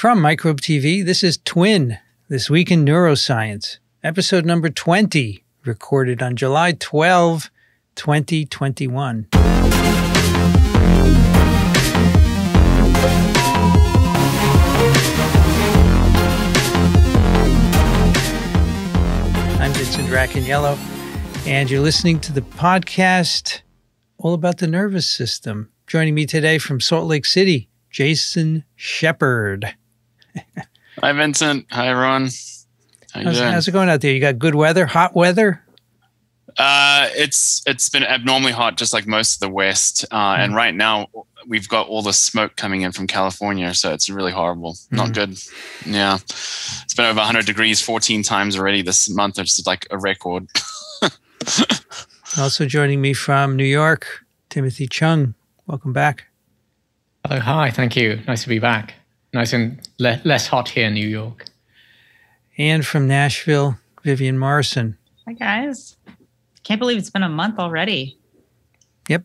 From Microbe TV, this is Twin, This Week in Neuroscience, episode number 20, recorded on July 12, 2021. I'm Vincent Racaniello, and you're listening to the podcast all about the nervous system. Joining me today from Salt Lake City, Jason Shepherd. Hi, Vincent. Hi, everyone. How how's, how's, it going out there? You got good weather, hot weather? Uh, it's it's been abnormally hot, just like most of the West. Uh, mm. And right now, we've got all the smoke coming in from California, so it's really horrible. Mm. Not good. Yeah, it's been over 100 degrees 14 times already this month. It's like a record. also joining me from New York, Timothy Cheung. Welcome back. Oh, hi. Thank you. Nice to be back. Nice and le- less hot here in New York. And from Nashville, Vivianne Morrison. Hi, guys. Can't believe it's been a month already. Yep.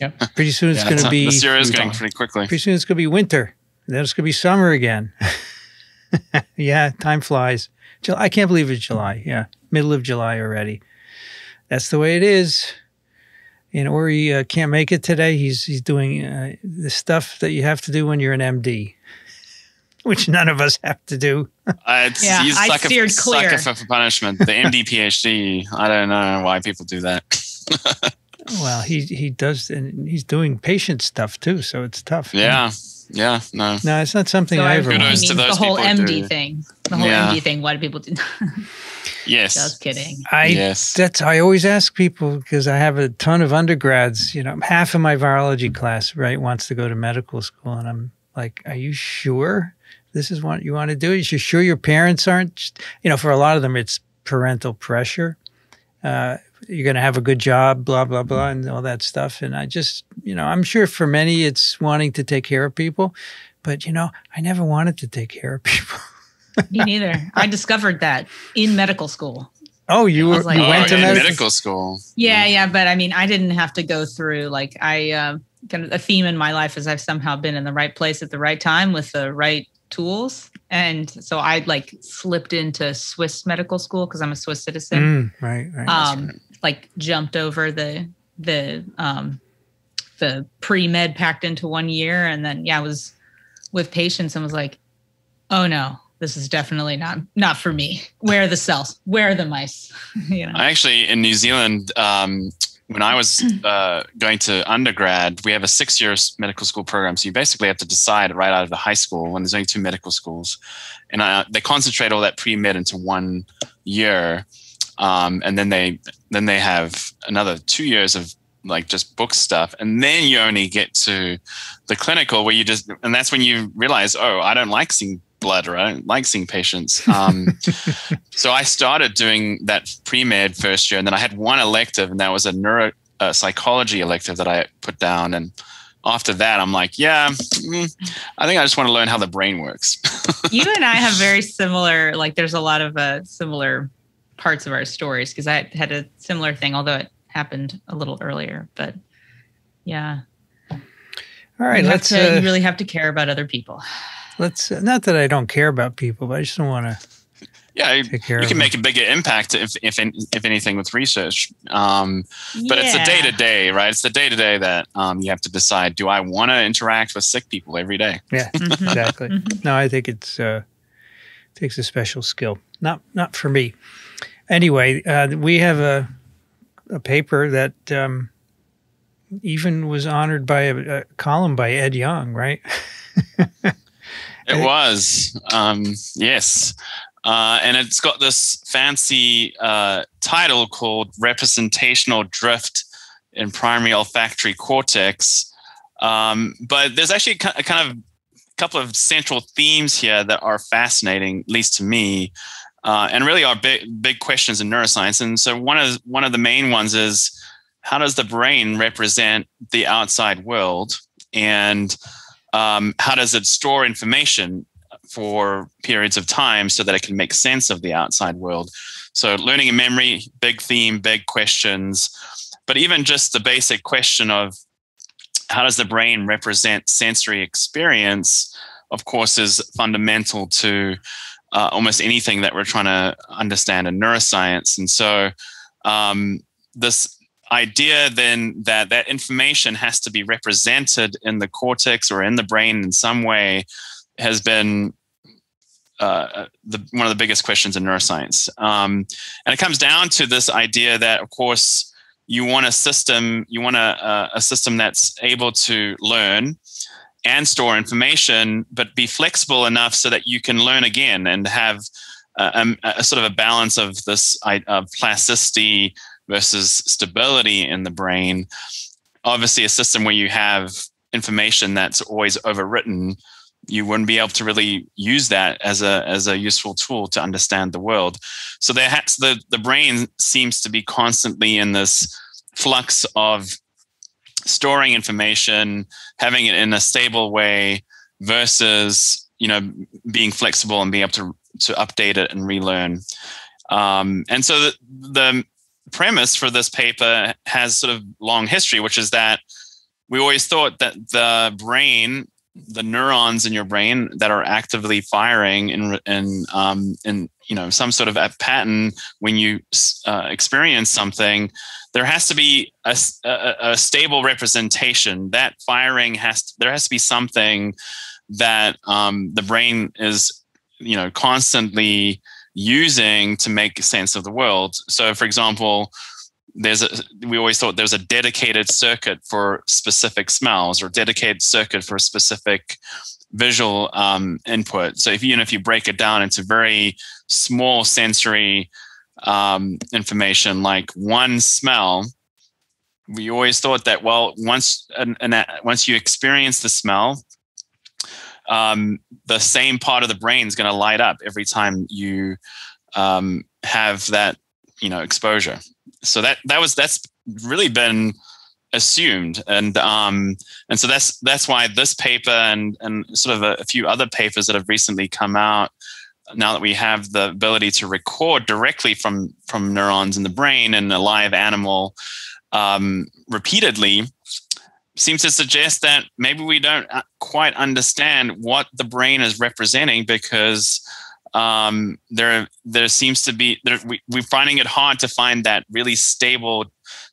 Yep. Pretty soon it's yeah, going to be. This year is going pretty quickly. Pretty soon it's going to be winter. Then it's going to be summer again. yeah, time flies. I can't believe it's July. Yeah, middle of July already. That's the way it is and Ori uh, can't make it today. He's he's doing uh, the stuff that you have to do when you're an MD, which none of us have to do. uh, yeah, he's I steered clear. Sucker for punishment. The MD PhD. I don't know why people do that. well, he he does, and he's doing patient stuff too, so it's tough. Yeah. Yeah, no, no, it's not something so I ever. Kudos to those the whole MD do. thing. The whole yeah. MD thing. Why do people do? Yes. Just kidding. I yes. that's I always ask people because I have a ton of undergrads, you know, half of my virology class, right, wants to go to medical school and I'm like, "Are you sure this is what you want to do? Is you sure your parents aren't, you know, for a lot of them it's parental pressure. Uh, you're going to have a good job, blah blah blah, and all that stuff. And I just, you know, I'm sure for many it's wanting to take care of people, but you know, I never wanted to take care of people. Me neither. I discovered that in medical school. Oh, you were like, you went oh, to medical, medical school. Yeah, yeah, but I mean, I didn't have to go through like I uh, kind of a theme in my life is I've somehow been in the right place at the right time with the right tools, and so I like slipped into Swiss medical school because I'm a Swiss citizen. Mm, right, right. Um, right. like jumped over the the um the pre med packed into one year, and then yeah, I was with patients and was like, oh no, this is definitely not not for me. Where are the cells? Where are the mice? you know. I actually, in New Zealand, um, when I was uh, going to undergrad, we have a six-year medical school program. So you basically have to decide right out of the high school when there's only two medical schools, and uh, they concentrate all that pre-med into one year, um, and then they then they have another two years of like just book stuff and then you only get to the clinical where you just and that's when you realize oh i don't like seeing blood, right? I don't like seeing patients. Um, so I started doing that pre med first year, and then I had one elective, and that was a neuro uh, psychology elective that I put down. And after that, I'm like, yeah, mm, I think I just want to learn how the brain works. you and I have very similar, like, there's a lot of uh, similar parts of our stories because I had a similar thing, although it happened a little earlier. But yeah. All right, you let's. To, uh, you really have to care about other people let's not that I don't care about people, but I just don't want to. Yeah, you can make a bigger impact if if if anything with research. Um, but yeah. it's the day to day, right? It's the day to day that um, you have to decide: Do I want to interact with sick people every day? Yeah, mm-hmm. exactly. Mm-hmm. No, I think it's uh, takes a special skill. Not not for me. Anyway, uh, we have a a paper that um, even was honored by a, a column by Ed Yong, right? It was, um, yes. Uh, and it's got this fancy uh, title called Representational Drift in Primary Olfactory Cortex. Um, but there's actually a kind of a couple of central themes here that are fascinating, at least to me, uh, and really are big, big questions in neuroscience. And so one of one of the main ones is how does the brain represent the outside world? And um, how does it store information for periods of time so that it can make sense of the outside world? So, learning and memory, big theme, big questions. But even just the basic question of how does the brain represent sensory experience of course, is fundamental to uh, almost anything that we're trying to understand in neuroscience. And so, um, this idea then that that information has to be represented in the cortex or in the brain in some way has been uh, the, one of the biggest questions in neuroscience. Um, and it comes down to this idea that, of course, you want a system, you want a, a system that's able to learn and store information, but be flexible enough so that you can learn again and have a, a sort of a balance of this of plasticity versus stability in the brain. Obviously, a system where you have information that's always overwritten, you wouldn't be able to really use that as a as a useful tool to understand the world. So there has the the brain seems to be constantly in this flux of storing information, having it in a stable way versus you know being flexible and being able to to update it and relearn. Um, and so the, the premise for this paper has sort of long history, which is that we always thought that the brain, the neurons in your brain that are actively firing in in um, in you know some sort of a pattern when you uh, experience something, there has to be a, a, a stable representation. That firing has to, there has to be something that um, the brain is you know constantly using to make sense of the world. So, for example, there's a we always thought there's a dedicated circuit for specific smells or dedicated circuit for a specific visual um, input. So if you, know, if you break it down into very small sensory um, information, like one smell, we always thought that well, once and once you experience the smell, um, the same part of the brain is going to light up every time you um, have that you know exposure. So that that was that's really been assumed and um and so that's that's why this paper and and sort of a, a, few other papers that have recently come out now that we have the ability to record directly from from neurons in the brain in a live animal um, repeatedly seems to suggest that maybe we don't uh, quite understand what the brain is representing because um, there there seems to be there, we, we're finding it hard to find that really stable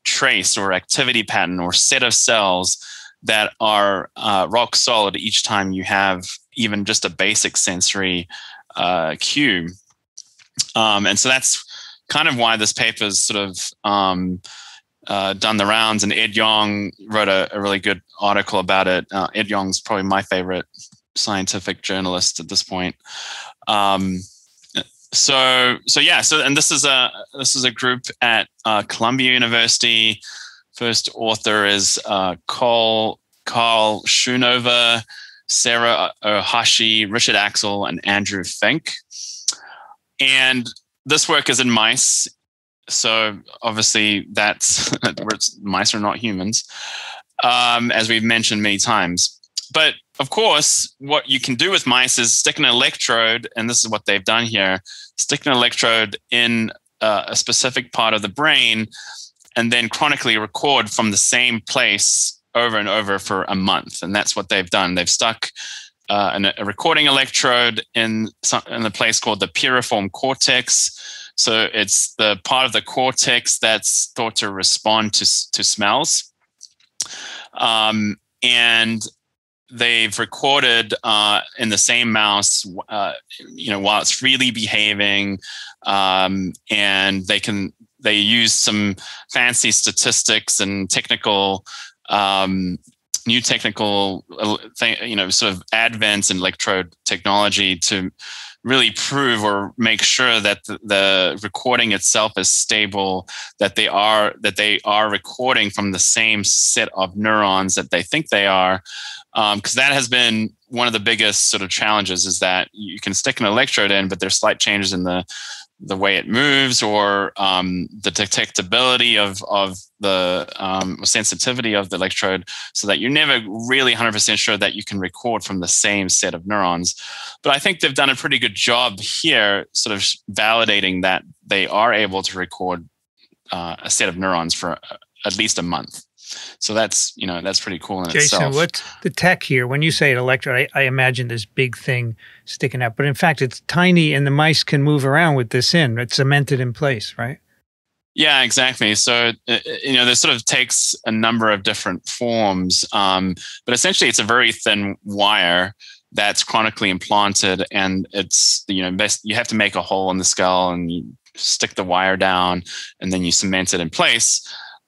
trace or activity pattern or set of cells that are uh, rock solid each time you have even just a basic sensory uh, cue. Um, and so that's kind of why this paper is sort of um, uh, done the rounds, and Ed Yong wrote a, a really good article about it. Uh, Ed Yong's probably my favorite scientific journalist at this point. Um, so, so yeah, so and this is a this is a group at uh, Columbia University. First author is uh, Carl Carl Schoonover, Sarah Ohashi, Richard Axel, and Andrew Fink. And this work is in mice so obviously that's mice are not humans, um, as we've mentioned many times. But of course, what you can do with mice is stick an electrode, and this is what they've done here: stick an electrode in uh, a specific part of the brain, and then chronically record from the same place over and over for a month. And that's what they've done. They've stuck uh, an, a recording electrode in, some, in a place called the piriform cortex so it's the part of the cortex that's thought to respond to, to smells. Um, and they've recorded uh, in the same mouse, uh, you know, while it's freely behaving, um, and they can they use some fancy statistics and technical. Um, new technical, uh, you know, sort of advents in electrode technology to really prove or make sure that the, recording itself is stable that they are that they are recording from the same set of neurons that they think they are because um, that has been one of the biggest sort of challenges is that you can stick an electrode in but there's slight changes in the the way it moves or um, the detectability of, of the um, sensitivity of the electrode so that you're never really 100% sure that you can record from the same set of neurons. But I think they've done a pretty good job here, sort of validating that they are able to record uh, a set of neurons for at least a month. so that's you know that's pretty cool in Jason, itself. what's the tech here? When you say an electrode, I, I imagine this big thing sticking out, but in fact, it's tiny, and the mice can move around with this in. It's cemented in place, right? Yeah, exactly. So uh, you know, this sort of takes a number of different forms, um, but essentially, it's a very thin wire that's chronically implanted, and it's you know, best you have to make a hole in the skull and you stick the wire down, and then you cement it in place.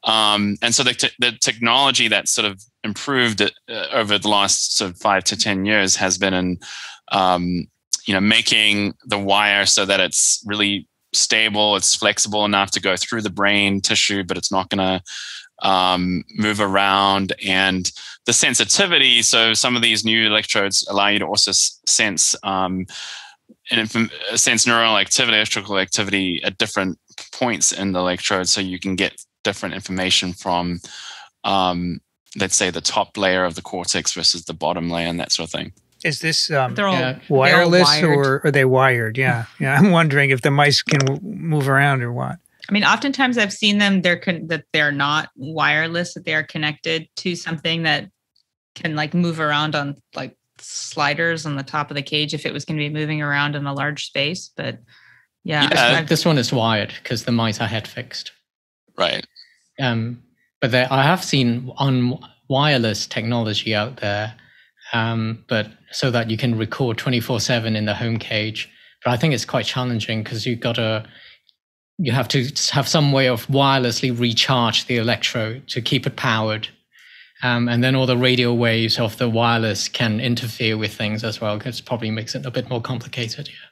Um, and so the, the technology that sort of improved uh, over the last sort of five to ten years has been in um, you know making the wire so that it's really stable it's flexible enough to go through the brain tissue but it's not going to um, move around. And the sensitivity so some of these new electrodes allow you to also sense um, and sense neural activity electrical activity at different points in the electrode so you can get different information from um, let's say the top layer of the cortex versus the bottom layer and that sort of thing is this um, They're all Yeah. wireless wired. or are they wired? Yeah, yeah. I'm wondering if the mice can w- move around or what. I mean, oftentimes I've seen them. They're con- that they're not wireless. That they are connected to something that can like move around on like sliders on the top of the cage if it was going to be moving around in a large space. But yeah, Yeah, this one is wired because the mice are head fixed. Right Um, but there, I have seen on wireless technology out there, um, but so that you can record 24 7 in the home cage. But I think it's quite challenging because you've got to, you have to have some way of wirelessly recharge the electrode to keep it powered. Um, and then all the radio waves of the wireless can interfere with things as well, because probably makes it a bit more complicated. Yeah.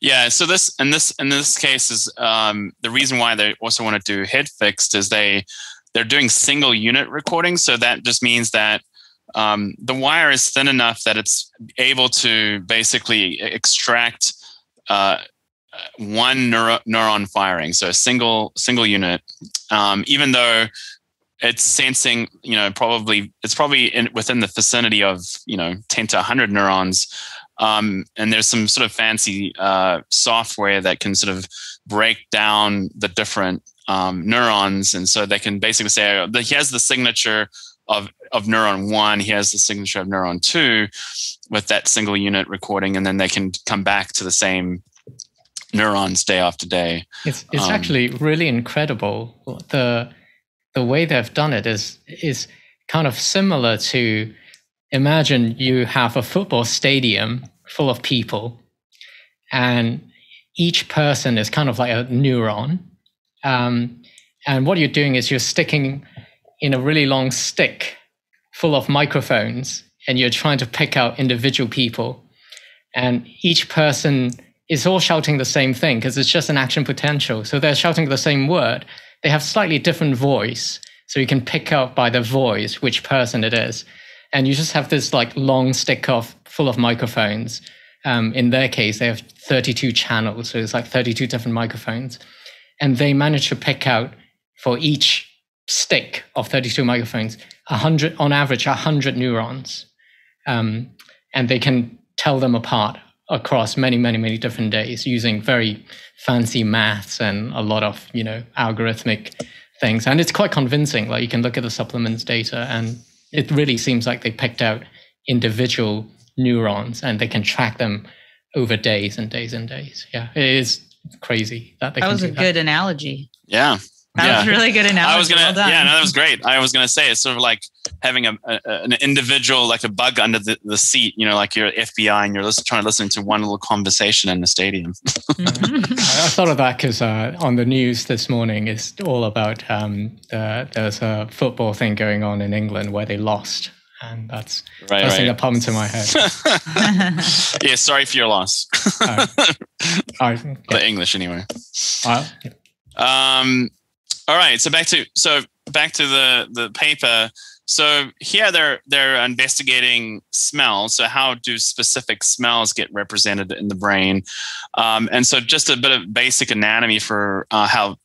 Yeah. So this in this in this case is um, the reason why they also want to do head fixed is they they're doing single unit recording. So that just means that um, the wire is thin enough that it's able to basically extract uh, one neuro- neuron firing. So a single single unit, um, even though it's sensing, you know, probably it's probably in, within the vicinity of you know ten to hundred neurons. Um, and there's some sort of fancy uh, software that can sort of break down the different um, neurons, and so they can basically say oh, he has the signature of of neuron one, he has the signature of neuron two, with that single unit recording, and then they can come back to the same neurons day after day. It's it's Um, actually really incredible. The the way they've done it is is kind of similar to imagine you have a football stadium full of people, and each person is kind of like a neuron. Um, and what you're doing is you're sticking in a really long stick full of microphones, and you're trying to pick out individual people. And each person is all shouting the same thing because it's just an action potential. So they're shouting the same word. They have slightly different voice. So you can pick out by the voice which person it is. And you just have this like long stick of full of microphones. Um, in their case, they have 32 channels. So it's like 32 different microphones. And they manage to pick out for each stick of 32 microphones, 100, on average, 100 neurons. Um, and they can tell them apart across many, many, many different days using very fancy maths and a lot of, you know, algorithmic things. And it's quite convincing. Like you can look at the supplements data and it really seems like they picked out individual neurons and they can track them over days and days and days. Yeah, it is crazy that they that can was do a that. good analogy. Yeah. That yeah. was really good analogy. I was gonna, well yeah, no, that was great. I was gonna say it's sort of like having a, a an individual, like a bug under the, the seat. You know, like you're FBI and you're listen, trying to listen to one little conversation in the stadium. Mhm. I I thought of that because uh, on the news this morning it's all about um, the, there's a football thing going on in England where they lost, and that's Right, first thing right. that popped into my head. yeah, sorry for your loss. Uh, I, the English, anyway. I- Um, all right, so back to so back to the the paper. So here they're they're investigating smell. So how do specific smells get represented in the brain? Um, and so just a bit of basic anatomy for uh, how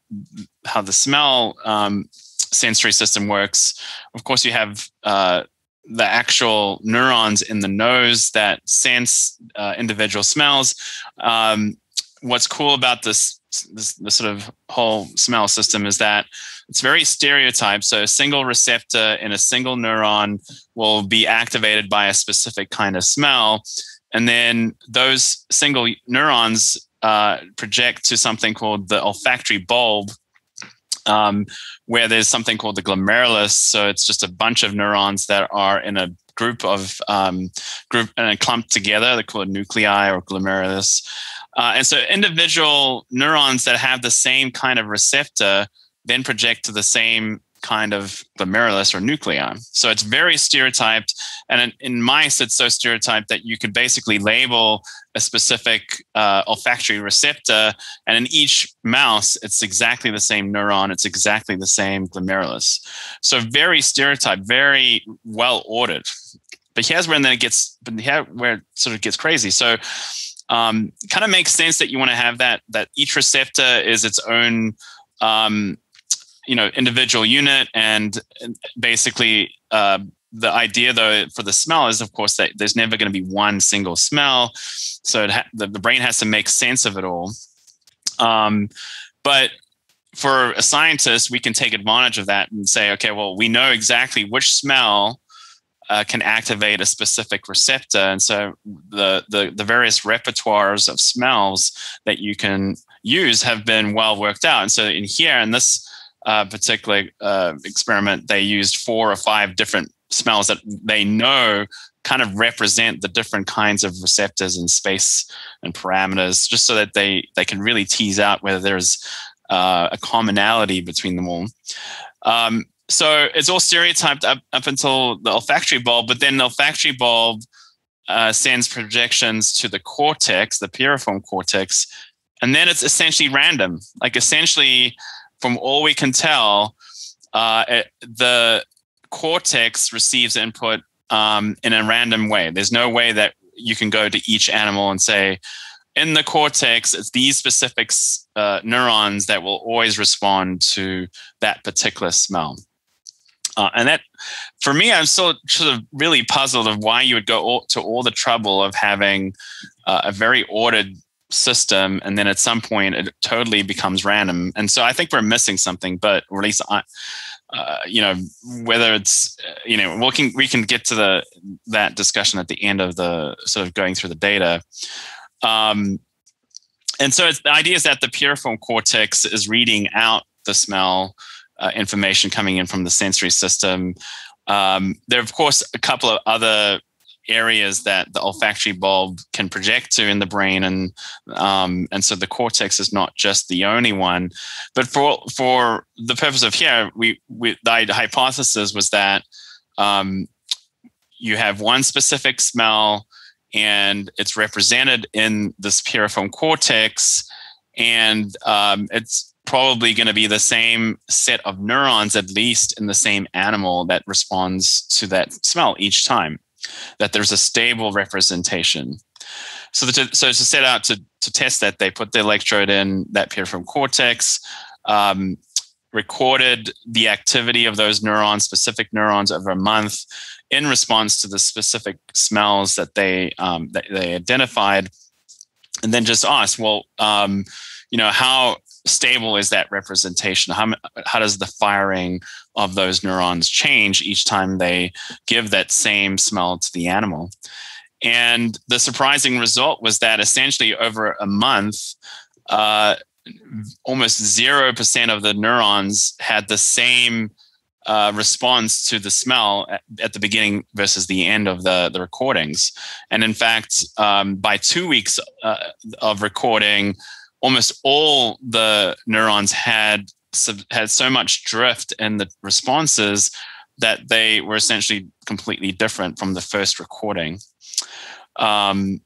how the smell um, sensory system works. Of course, you have uh, the actual neurons in the nose that sense uh, individual smells. Um, what's cool about this this, the sort of whole smell system is that it's very stereotyped. So a single receptor in a single neuron will be activated by a specific kind of smell. And then those single neurons uh, project to something called the olfactory bulb, um, where there's something called the glomerulus. So it's just a bunch of neurons that are in a group of um, group and clumped together. They're called nuclei or glomerulus. Uh, and so individual neurons that have the same kind of receptor then project to the same kind of glomerulus or nucleon. So it's very stereotyped. And in, in, mice, it's so stereotyped that you could basically label a specific uh, olfactory receptor. And in each mouse, it's exactly the same neuron, it's exactly the same glomerulus. So very stereotyped, very well ordered. But here's where then it gets, but here where it sort of gets crazy. So um, kind of makes sense that you want to have that that each receptor is its own um, you know individual unit and basically uh, the idea though for the smell is of course that there's never going to be one single smell. So ha- the, the brain has to make sense of it all. Um, but for a scientist we can take advantage of that and say okay well we know exactly which smell uh, can activate a specific receptor and so the, the the various repertoires of smells that you can use have been well worked out and so in here in this uh, particular uh, experiment, they used four or five different smells that they know kind of represent the different kinds of receptors in space and parameters, just so that they they can really tease out whether there's uh, a commonality between them all. Um, so it's all stereotyped up, up until the olfactory bulb, but then the olfactory bulb uh, sends projections to the cortex, the piriform cortex, and then it's essentially random. Like essentially, from all we can tell, uh, it, the cortex receives input um, in a random way. There's no way that you can go to each animal and say, in the cortex, it's these specific uh, neurons that will always respond to that particular smell. Uh, and that, for me, I'm still sort of really puzzled of why you would go all, to all the trouble of having uh, a very ordered system and then at some point it totally becomes random. And so i think we're missing something but or at least I, uh, you know whether it's you know we can we can get to the that discussion at the end of the sort of going through the data. Um, and so it's the idea is that the piriform cortex is reading out the smell uh, information coming in from the sensory system um, there are of course a couple of other areas that the olfactory bulb can project to in the brain, and um, and so the cortex is not just the only one. But for for the purpose of here, we, we the hypothesis was that um, you have one specific smell, and it's represented in this piriform cortex, and um, it's probably going to be the same set of neurons, at least in the same animal that responds to that smell each time that there's a stable representation. So, to, so to set out to, to test that, they put the electrode in that piriform cortex, um, recorded the activity of those neurons, specific neurons, over a month in response to the specific smells that they um, that they identified, and then just asked, well, um, you know, how stable is that representation? How, how does the firing of those neurons change each time they give that same smell to the animal? And the surprising result was that essentially over a month, uh, almost 0% of the neurons had the same uh, response to the smell at, at, the beginning versus the end of the, the recordings. And in fact, um, by two weeks uh, of recording, almost all the neurons had had so much drift in the responses that they were essentially completely different from the first recording. Um,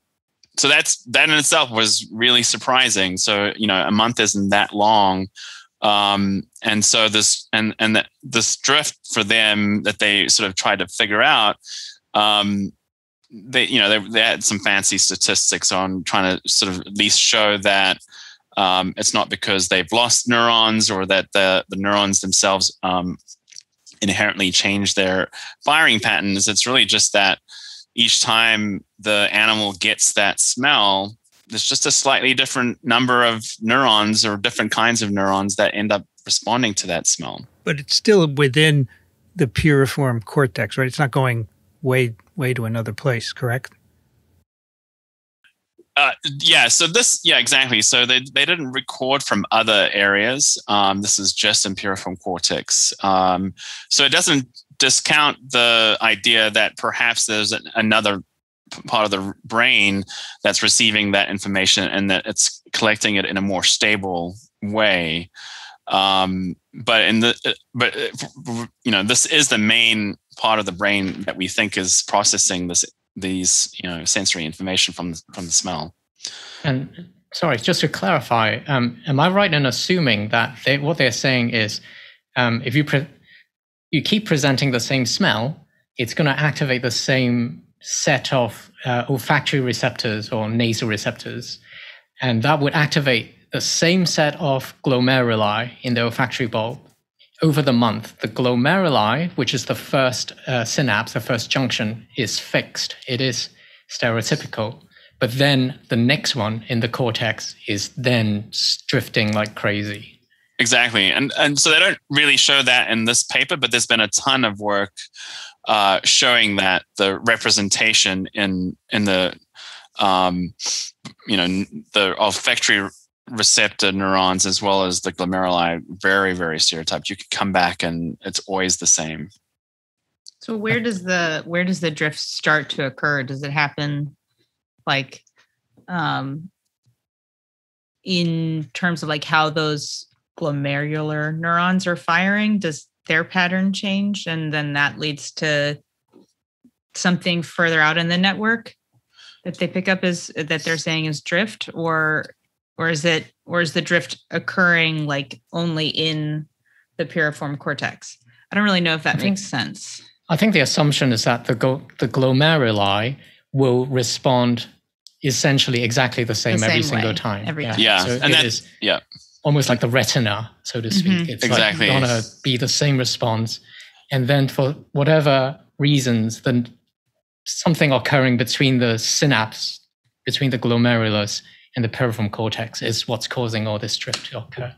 so that's that in itself was really surprising. So you know, a month isn't that long, um, and so this and and that this drift for them that they sort of tried to figure out. Um, they you know they, they had some fancy statistics on trying to sort of at least show that um, it's not because they've lost neurons or that the, the neurons themselves um, inherently change their firing patterns. It's really just that each time the animal gets that smell, there's just a slightly different number of neurons or different kinds of neurons that end up responding to that smell. But it's still within the piriform cortex, right? It's not going way way to another place, correct? Uh, yeah, so this, yeah, exactly. So they, they didn't record from other areas. Um, this is just in piriform cortex. Um, so it doesn't discount the idea that perhaps there's an, another part of the brain that's receiving that information and that it's collecting it in a more stable way. Um, but in the, but you know, this is the main part of the brain that we think is processing this these you know sensory information from the, from the smell. And sorry, just to clarify, um, am I right in assuming that they, what they're saying is, um, if you pre- you keep presenting the same smell, it's going to activate the same set of uh, olfactory receptors or nasal receptors, and that would activate the same set of glomeruli in the olfactory bulb over the month, the glomeruli, which is the first uh, synapse, the first junction, is fixed. It is stereotypical. But then the next one in the cortex is then drifting like crazy. Exactly. And, and so they don't really show that in this paper, but there's been a ton of work uh, showing that the representation in, in the, um, you know, the olfactory receptor neurons as well as the glomeruli very very stereotyped. You could come back and it's always the same. So where does the where does the drift start to occur? Does it happen like um in terms of like how those glomerular neurons are firing? Does their pattern change and then that leads to something further out in the network that they pick up is that they're saying is drift or or is it or is the drift occurring like only in the piriform cortex? I don't really know if that I makes sense. I think the assumption is that the go- the glomeruli will respond essentially exactly the same, the same every single way, time. every yeah, yeah. So and that is yeah. almost like the retina so to speak. Mm-hmm. it's exactly. like gonna be the same response and then for whatever reasons then something occurring between the synapse between the glomerulus in the piriform cortex is what's causing all this drift to occur.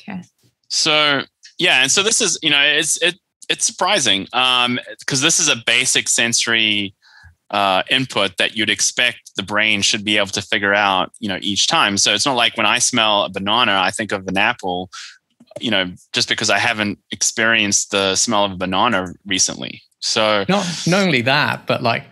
Okay. So yeah, and so this is you know it's it it's surprising because um, this is a basic sensory uh, input that you'd expect the brain should be able to figure out you know each time. So it's not like when I smell a banana, I think of an apple. You know, just because I haven't experienced the smell of a banana recently. So not not only that, but like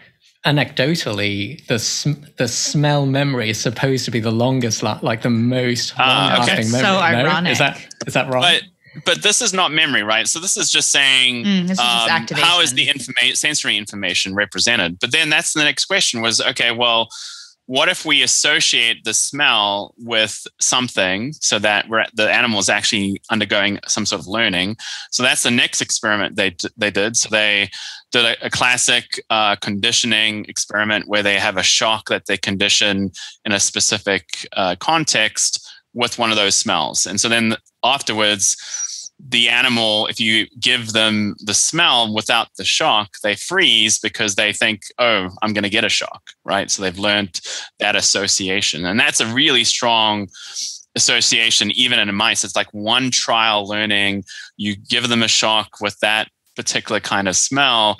anecdotally, the sm- the smell memory is supposed to be the longest, la- like the most uh, long-lasting okay. memory. So ironic. Is that is that right? But, but this is not memory, right? So this is just saying mm, is um, just how is the informa- sensory information represented? But then that's the next question: was okay, well what if we associate the smell with something so that the animal is actually undergoing some sort of learning? So that's the next experiment they they did. So they did a, a classic uh, conditioning experiment where they have a shock that they condition in a specific uh, context with one of those smells, and so then afterwards the animal, if you give them the smell without the shock, they freeze because they think, oh, I'm going to get a shock, right? So they've learned that association. And that's a really strong association, even in mice. It's like one trial learning. You give them a shock with that particular kind of smell,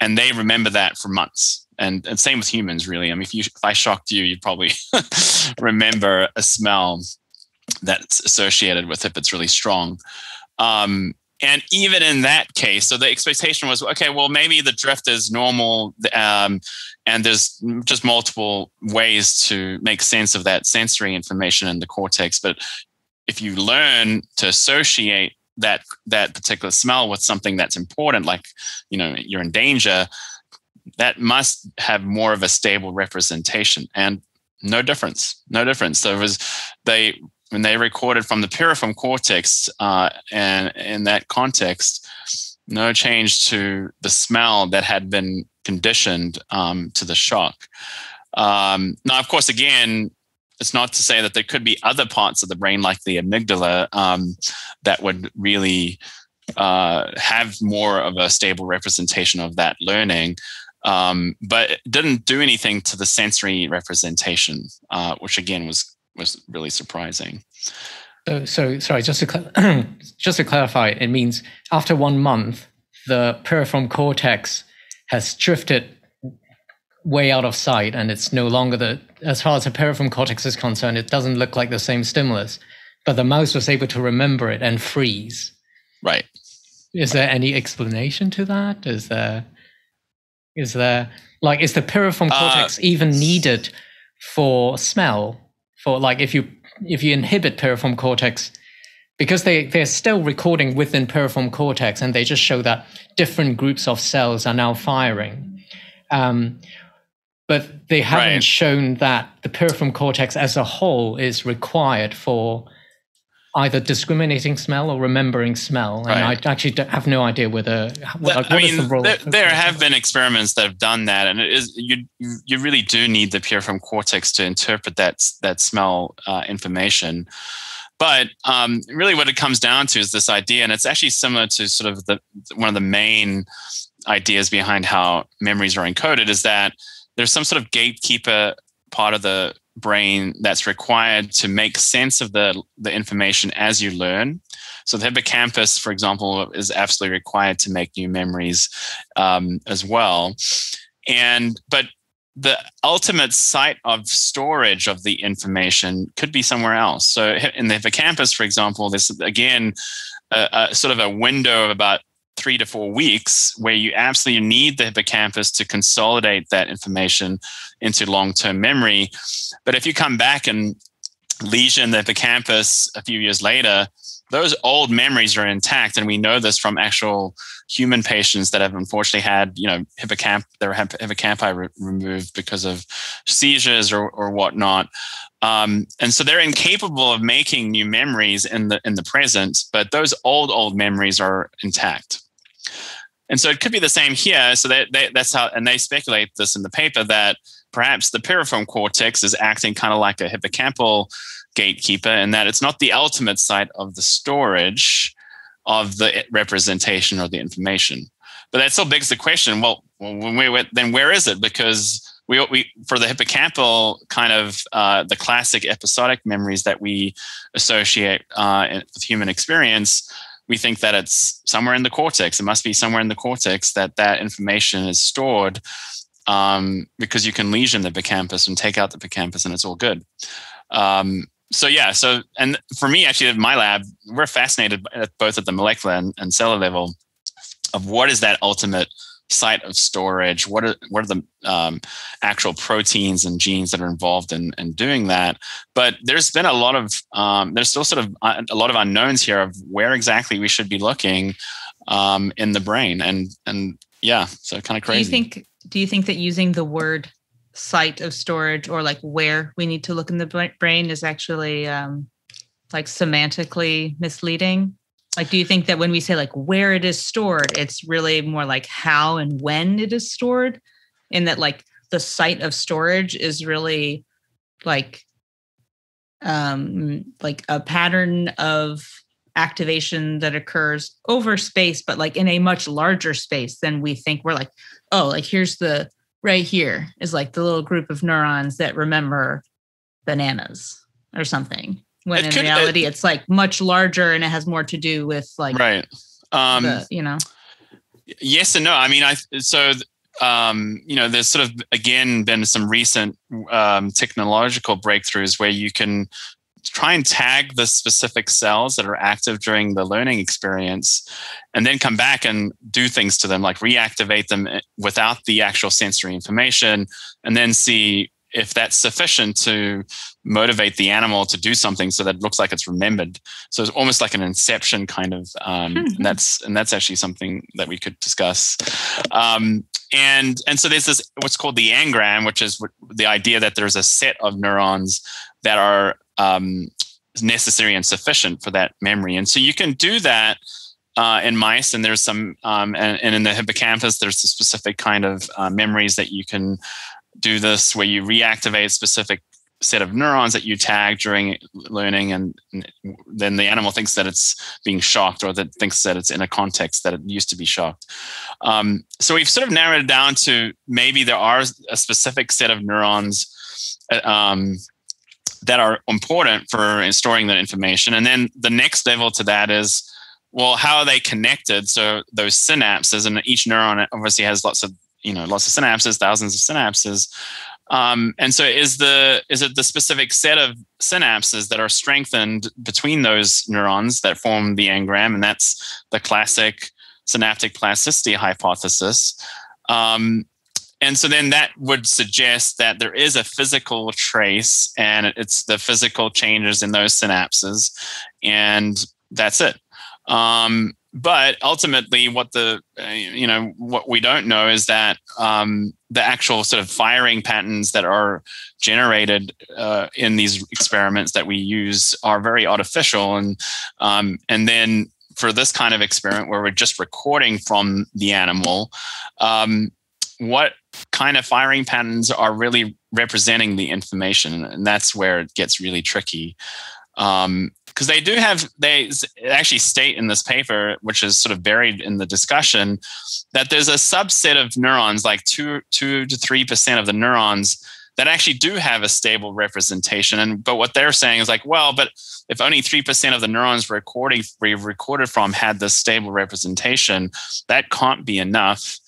and they remember that for months. And, and same with humans, really. I mean, if, you, if I shocked you, you'd probably remember a smell that's associated with it if it's really strong. Um, and even in that case, so the expectation was okay, well, maybe the drift is normal, um, and there's just multiple ways to make sense of that sensory information in the cortex. But if you learn to associate that that particular smell with something that's important, like you know you're in danger, that must have more of a stable representation. And no difference, no difference. So it was they when they recorded from the piriform cortex, uh, and in that context, no change to the smell that had been conditioned um, to the shock. Um, now, of course, again, it's not to say that there could be other parts of the brain, like the amygdala, um, that would really uh, have more of a stable representation of that learning. um, but it didn't do anything to the sensory representation, uh, which again was was really surprising. So, so sorry, just to cl- just to clarify, it means after one month, the piriform cortex has drifted way out of sight, and it's no longer the as far as the piriform cortex is concerned, it doesn't look like the same stimulus, but the mouse was able to remember it and freeze. Right. Is there any explanation to that? Is there is there like is the piriform uh, cortex even needed for smell? For like if you if you inhibit piriform cortex, because they they're still recording within piriform cortex, and they just show that different groups of cells are now firing. Um, but they haven't right. shown that the piriform cortex as a whole is required for either discriminating smell or remembering smell. And right. I actually have no idea whether. What, I mean, the there, there have been experiments that have done that, and it is you you really do need the piriform cortex to interpret that that smell uh, information. But um, really, what it comes down to is this idea, and it's actually similar to sort of the one of the main ideas behind how memories are encoded, is that there's some sort of gatekeeper part of the brain that's required to make sense of the, the information as you learn. So the hippocampus, for example, is absolutely required to make new memories um, as well. And but the ultimate site of storage of the information could be somewhere else. So in the hippocampus, for example, there's again a, a sort of a window of about three to four weeks where you absolutely need the hippocampus to consolidate that information into long-term memory. But if you come back and lesion the hippocampus a few years later, those old memories are intact. And we know this from actual human patients that have unfortunately had, you know, hippocamp, their hippocampi re- removed because of seizures or, or whatnot. Um, and so they're incapable of making new memories in the in the present, but those old old memories are intact. And so it could be the same here. So that, that, that's how, and they speculate this in the paper that perhaps the piriform cortex is acting kind of like a hippocampal gatekeeper, and that it's not the ultimate site of the storage of the representation or the information. But that still begs the question: Well, we then where is it? Because we, we for the hippocampal kind of uh, the classic episodic memories that we associate uh, with human experience we think that it's somewhere in the cortex. It must be somewhere in the cortex that that information is stored um, because you can lesion the hippocampus and take out the hippocampus and it's all good. Um, so yeah, so and for me, actually, at my lab, we're fascinated both at the molecular and, and cellular level of what is that ultimate site of storage? What are what are the um, actual proteins and genes that are involved in, in doing that? But there's been a lot of um, there's still sort of uh, a lot of unknowns here of where exactly we should be looking um, in the brain and and yeah so kind of crazy do you think do you think that using the word site of storage or like where we need to look in the brain is actually um, like semantically misleading like do you think that when we say like where it is stored it's really more like how and when it is stored? And that like the site of storage is really like um like a pattern of activation that occurs over space but like in a much larger space than we think we're like oh like here's the right here is like the little group of neurons that remember bananas or something when it in could, reality it, it's like much larger and it has more to do with like right. Um the, you know? Yes and no. I mean i so um you know there's sort of again been some recent um, technological breakthroughs where you can try and tag the specific cells that are active during the learning experience and then come back and do things to them like reactivate them eh, without the actual sensory information and then see if that's sufficient to motivate the animal to do something so that it looks like it's remembered. So it's almost like an inception kind of um, mm-hmm. and that's and that's actually something that we could discuss. Um, and and so there's this what's called the engram which is the idea that there's a set of neurons that are um, necessary and sufficient for that memory. And so you can do that uh, in mice, and there's some, um, and, and, in the hippocampus, there's a specific kind of uh, memories that you can do this where you reactivate a specific set of neurons that you tag during learning, and then the animal thinks that it's being shocked or that thinks that it's in a context that it used to be shocked. Um, so we've sort of narrowed it down to maybe there are a specific set of neurons uh, um, that are important for storing the information, and then the next level to that is well, how are they connected? So those synapses, and each neuron obviously has lots of you know lots of synapses, thousands of synapses. Um, and so is the is it the specific set of synapses that are strengthened between those neurons that form the engram, and that's the classic synaptic plasticity hypothesis. Um, and so then that would suggest that there is a physical trace, and it's the physical changes in those synapses, and that's it. Um, but ultimately, what the uh, you know what we don't know is that um, the actual sort of firing patterns that are generated uh, in these experiments that we use are very artificial, and um, and then for this kind of experiment where we're just recording from the animal, um, what kind of firing patterns are really representing the information, and that's where it gets really tricky. Um, because they do have they actually state in this paper which is sort of buried in the discussion that there's a subset of neurons like 2 2 to 3% of the neurons that actually do have a stable representation. And but what they're saying is like well but if only 3% of the neurons recording we recorded from had this stable representation that can't be enough.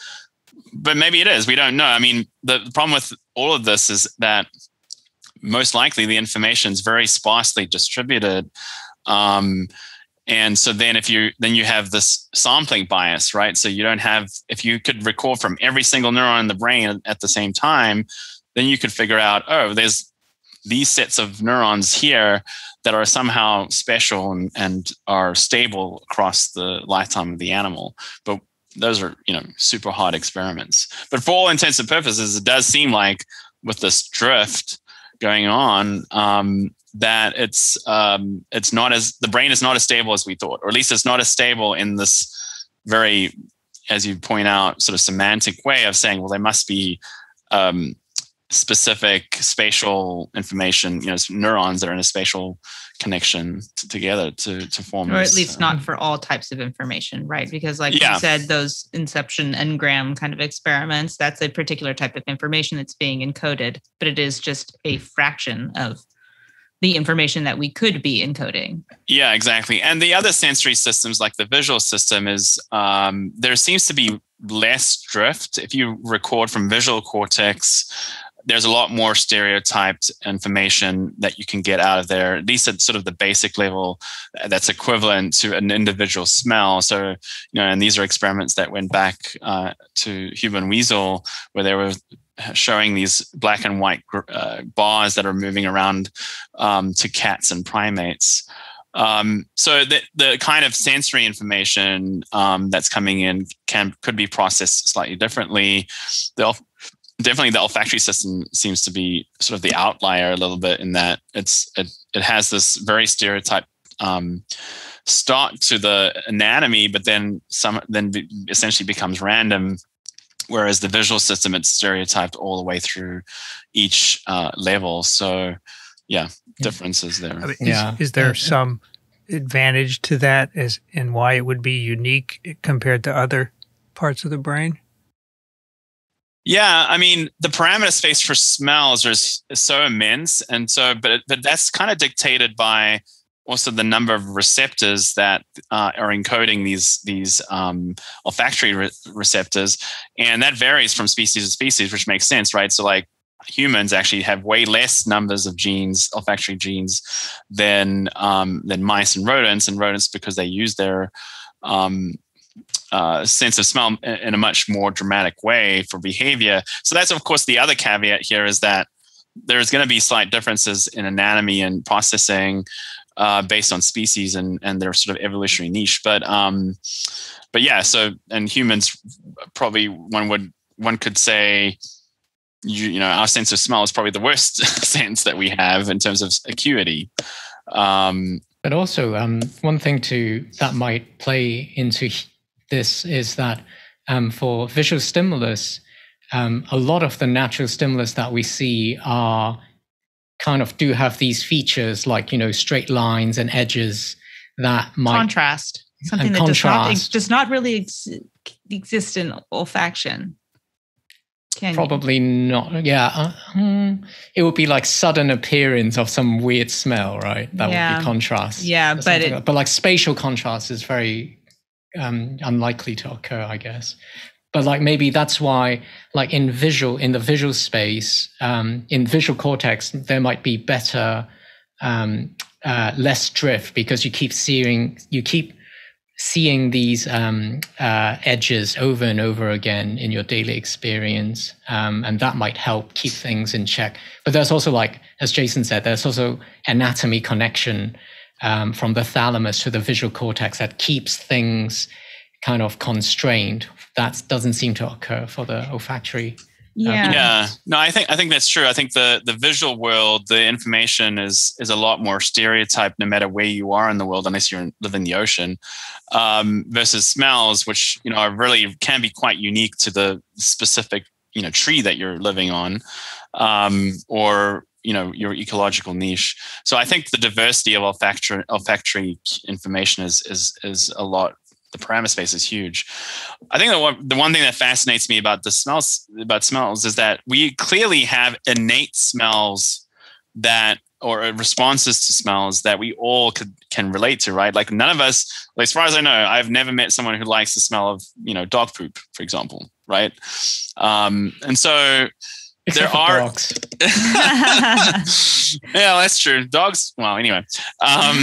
But maybe it is we don't know. I mean the, the problem with all of this is that most likely the information is very sparsely distributed. Um, and so then if you then you have this sampling bias, right? So you don't have if you could record from every single neuron in the brain at the same time, then you could figure out, oh, there's these sets of neurons here that are somehow special and, and are stable across the lifetime of the animal. But those are, you know, super hard experiments. But for all intents and purposes, it does seem like with this drift, going on um, that it's um, it's not as the brain is not as stable as we thought, or at least it's not as stable in this very, as you point out, sort of semantic way of saying, well, there must be um, specific spatial information, you know, neurons that are in a spatial connection to, together to to form. Or at least uh, not for all types of information, right? Because, like yeah. you said, those inception engram kind of experiments, that's a particular type of information that's being encoded, but it is just a fraction of the information that we could be encoding. Yeah, exactly. And the other sensory systems, like the visual system, is um, there seems to be less drift. If you record from visual cortex, there's a lot more stereotyped information that you can get out of there, at least at sort of the basic level that's equivalent to an individual smell. So, you know, and these are experiments that went back uh, to Hubel and Wiesel, where they were showing these black and white uh, bars that are moving around um, to cats and primates. Um, so the, the kind of sensory information um, that's coming in can could be processed slightly differently. The definitely the olfactory system seems to be sort of the outlier a little bit in that it's it, it has this very stereotype um, start to the anatomy, but then some then essentially becomes random. Whereas the visual system, it's stereotyped all the way through each uh, level. So, yeah, differences there. I mean, is, yeah. is there some advantage to that as and why it would be unique compared to other parts of the brain? Yeah, I mean the parameter space for smells is, is so immense, and so but but that's kind of dictated by also the number of receptors that uh, are encoding these these um, olfactory re- receptors, and that varies from species to species, which makes sense, right? So like humans actually have way less numbers of genes, olfactory genes, than um, than mice and rodents, and rodents because they use their um, uh, sense of smell in a much more dramatic way for behavior. So that's of course the other caveat here is that there's going to be slight differences in anatomy and processing uh, based on species and and their sort of evolutionary niche. But um, but yeah, so and humans probably one would one could say you, you know our sense of smell is probably the worst sense that we have in terms of acuity. Um, but also, um, one thing to that might play into this is that um, for visual stimulus, um, a lot of the natural stimulus that we see are kind of do have these features like you know straight lines and edges that might contrast something that does not, does not really ex- exist in olfaction. Can Probably you? not. Yeah, uh, hmm, it would be like sudden appearance of some weird smell, right? That yeah. would be contrast. Yeah, but it, like but like spatial contrast is very um, unlikely to occur, I guess. But like maybe that's why, like in visual, in the visual space, um, in visual cortex, there might be better, um, uh, less drift because you keep seeing, you keep seeing these um, uh, edges over and over again in your daily experience, um, and that might help keep things in check. But there's also, like as Jason said, there's also anatomy connection um, from the thalamus to the visual cortex that keeps things kind of constrained. That doesn't seem to occur for the olfactory yeah. Yeah. No, I think I think that's true. I think the the visual world, the information is is a lot more stereotyped no matter where you are in the world, unless you live in the ocean, um, versus smells, which you know are really can be quite unique to the specific you know tree that you're living on, um, or you know your ecological niche. So I think the diversity of olfactory olfactory information is is is a lot the parameter space is huge. I think the one, the one thing that fascinates me about the smells about smells is that we clearly have innate smells that or responses to smells that we all could, can relate to, right? Like none of us, like as far as I know, I've never met someone who likes the smell of you know dog poop, for example, right? Um, and so Except there are dogs. yeah, that's true. Dogs. Well, anyway, um,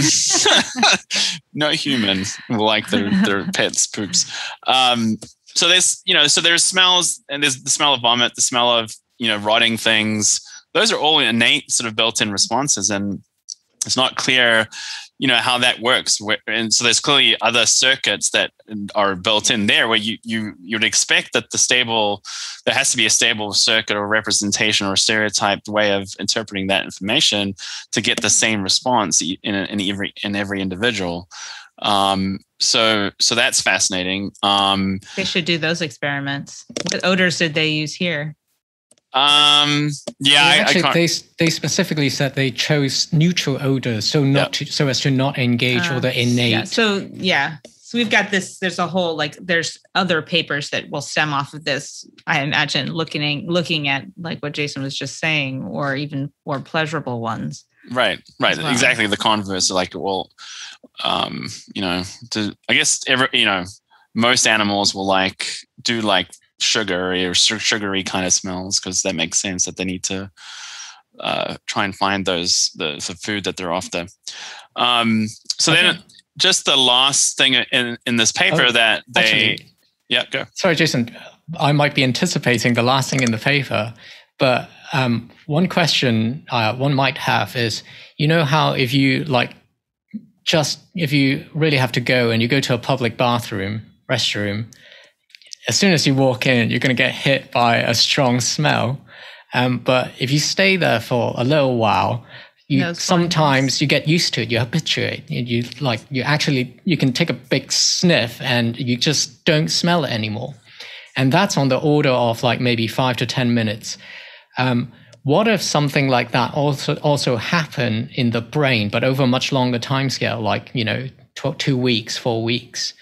no human will like their their pets poops. Um, so there's you know so there's smells and there's the smell of vomit, the smell of you know rotting things. Those are all innate sort of built-in responses, and it's not clear you know how that works and so there's clearly other circuits that are built in there where you you you'd expect that the stable there has to be a stable circuit or representation or stereotyped way of interpreting that information to get the same response in, in every in every individual. Um, so so that's fascinating. Um, they should do those experiments. What odors did they use here um, yeah, I, actually, I they they specifically said they chose neutral odors, so not to, so as to not engage uh, all the uh, innate. Yeah, so yeah, so we've got this. There's a whole like there's other papers that will stem off of this. I imagine looking looking at like what Jason was just saying, or even more pleasurable ones. Right, right, well. exactly. The converse, like well, um, you know, to, I guess every you know most animals will like do like sugary or sugary kind of smells because that makes sense that they need to uh, try and find those the, the food that they're after. Um, so okay. then, just the last thing in in this paper oh, that they actually, yeah go sorry Jason I might be anticipating the last thing in the paper, but um, one question uh, one might have is you know how if you like just if you really have to go and you go to a public bathroom restroom as soon as you walk in, you're going to get hit by a strong smell. Um, but if you stay there for a little while, you sometimes you get used to it. You habituate. You, you like you actually you can take a big sniff and you just don't smell it anymore. And that's on the order of like maybe five to ten minutes. Um, what if something like that also also happen in the brain, but over a much longer time scale, like you know, tw- two weeks, four weeks?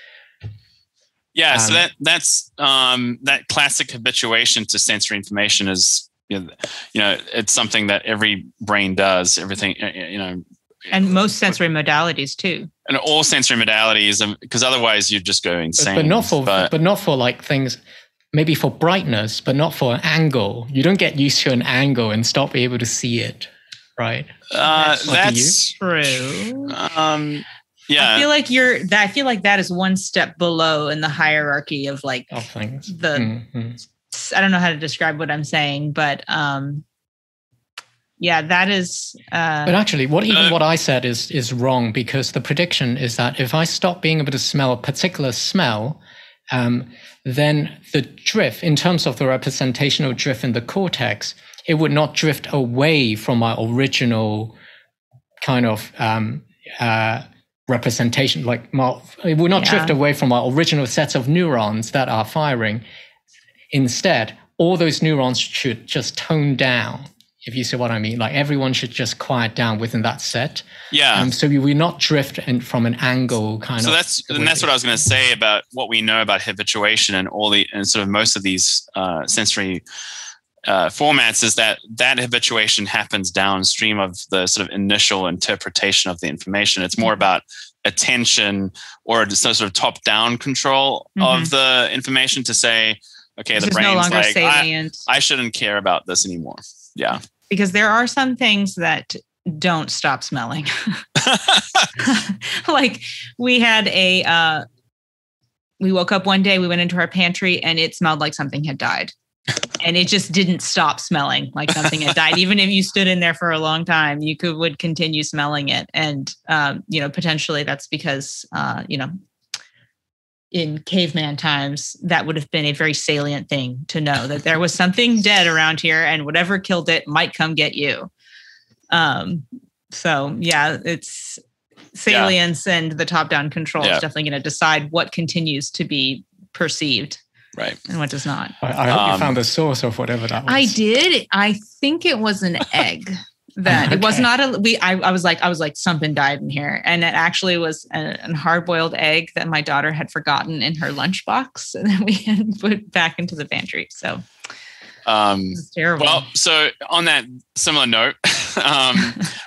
Yeah, um, so that that's um, that classic habituation to sensory information is you know, you know it's something that every brain does. Everything you know, and most sensory modalities too. And all sensory modalities, because otherwise you'd just go insane. But, but not for but, but not for like things maybe for brightness, but not for an angle. You don't get used to an angle and stop being able to see it, right? Uh, that's, that's true. Um, yeah i feel like you're that i feel like that is one step below in the hierarchy of like oh, things. the mm-hmm. i don't know how to describe what i'm saying but um yeah that is uh but actually what even uh, what i said is is wrong because the prediction is that if i stop being able to smell a particular smell um, then the drift in terms of the representational drift in the cortex it would not drift away from my original kind of um, uh, representation, like it will not yeah. drift away from our original set of neurons that are firing. Instead, all those neurons should just tone down if you see what I mean. Like everyone should just quiet down within that set. Yeah. Um, so we not drift in, from an angle kind so of. So that's and that's what I was going to say about what we know about habituation and all the and sort of most of these uh, sensory uh, formats is that that habituation happens downstream of the sort of initial interpretation of the information. It's more mm-hmm. about attention or some sort of top down control mm-hmm. of the information to say, okay, this the brain's no like, I, I shouldn't care about this anymore. Yeah. Because there are some things that don't stop smelling. like we had a, uh, we woke up one day, we went into our pantry and it smelled like something had died and it just didn't stop smelling like something had died. Even if you stood in there for a long time, you could would continue smelling it, and um, you know potentially that's because uh, you know in caveman times that would have been a very salient thing to know that there was something dead around here, and whatever killed it might come get you. Um, so yeah, it's salience yeah. and the top-down control yeah. is definitely going to decide what continues to be perceived right. And what does not. I, I hope um, you found the source of whatever that was. i did. I think it was an egg that okay. it was not a we I, I was like i was like something died in here. And it actually was a, a hard-boiled egg that my daughter had forgotten in her lunchbox and then we had put back into the pantry. So um terrible. well so on that similar note um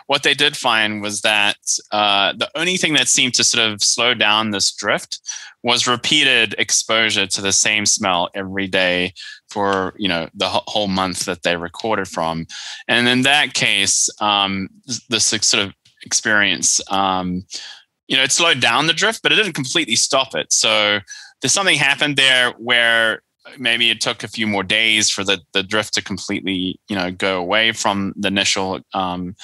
what they did find was that uh the only thing that seemed to sort of slow down this drift was repeated exposure to the same smell every day for you know the whole month that they recorded from. And in that case um, this sort of experience um, you know it slowed down the drift but it didn't completely stop it. So there's something happened there where maybe it took a few more days for the, the drift to completely you know go away from the initial um,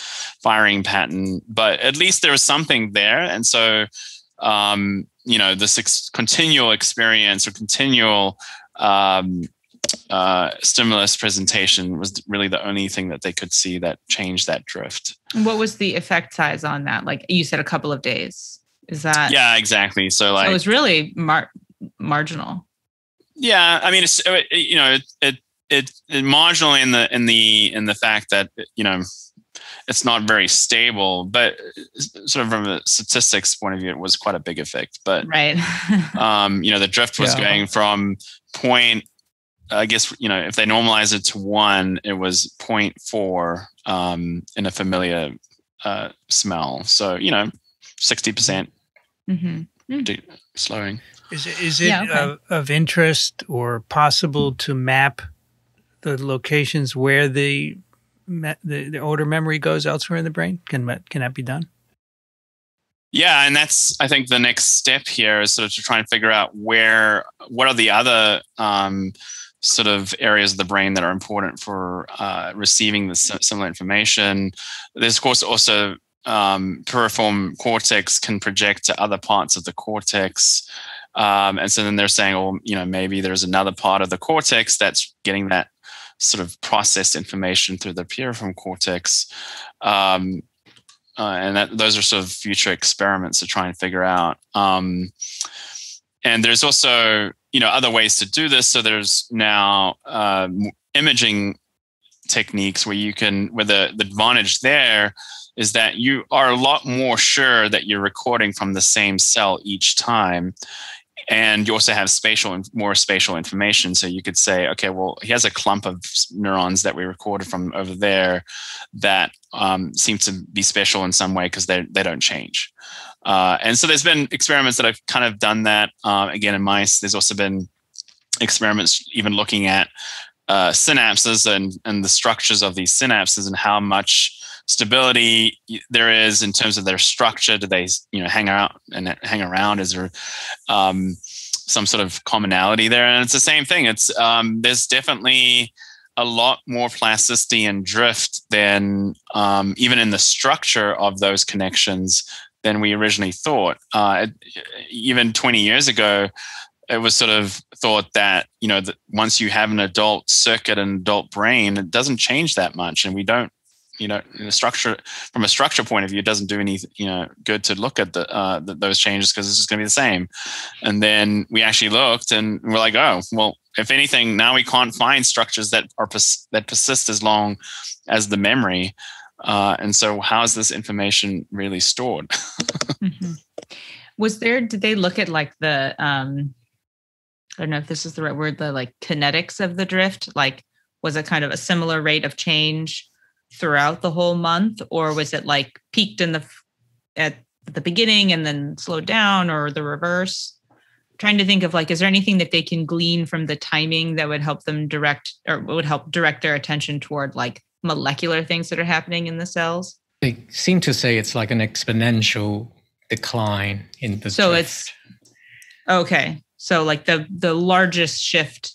firing pattern but at least there was something there. And so um, you know this ex- continual experience or continual um, uh, stimulus presentation was really the only thing that they could see that changed that drift. What was the effect size on that? Like you said, a couple of days. Is that? Yeah, exactly. So like so it was really mar- marginal. Yeah, I mean, it's it, you know it, it it it marginal in the in the in the fact that you know it's not very stable. But sort of from a statistics point of view, it was quite a big effect. But right, um, you know, the drift was yeah. going from point. I guess you know if they normalize it to one, it was 0.4 um, in a familiar uh, smell. So you know, sixty percent mm-hmm. slowing. Is it, is it yeah, okay. of, of interest or possible to map the locations where the me- the, the memory goes elsewhere in the brain? Can can that be done? Yeah, and that's I think the next step here is sort of to try and figure out where what are the other um, sort of areas of the brain that are important for uh, receiving the similar information. There's of course also um, piriform cortex can project to other parts of the cortex. Um, and so then they're saying, well, you know, maybe there's another part of the cortex that's getting that sort of processed information through the piriform cortex. Um, uh, and that, those are sort of future experiments to try and figure out. Um, and there's also, you know, other ways to do this. So there's now uh, imaging techniques where you can, where the, the advantage there is that you are a lot more sure that you're recording from the same cell each time and you also have spatial and more spatial information. So you could say okay well he has a clump of neurons that we recorded from over there that um, seem to be special in some way because they, they don't change. Uh, and so there's been experiments that have kind of done that. Uh, again in mice there's also been experiments even looking at uh, synapses and, and the structures of these synapses and how much stability there is in terms of their structure? Do they, you know, hang out and hang around? Is there um, some sort of commonality there? And it's the same thing. It's um, there's definitely a lot more plasticity and drift than um, even in the structure of those connections than we originally thought. Uh, even 20 years ago, it was sort of thought that you know that once you have an adult circuit and adult brain, it doesn't change that much, and we don't you know, the structure from a structure point of view, it doesn't do any, you know, good to look at the, uh, the those changes because it's just going to be the same. And then we actually looked and we're like, oh, well, if anything, now we can't find structures that are that persist as long as the memory. Uh, and so, how is this information really stored? mm-hmm. Was there? Did they look at like the? Um, I don't know if this is the right word. The like kinetics of the drift. Like, was it kind of a similar rate of change throughout the whole month, or was it like peaked in the at the beginning and then slowed down, or the reverse? trying to think of like is there anything that they can glean from the timing that would help them direct or would help direct their attention toward like molecular things that are happening in the cells they seem to say it's like an exponential decline in the so drift. it's okay so like the the largest shift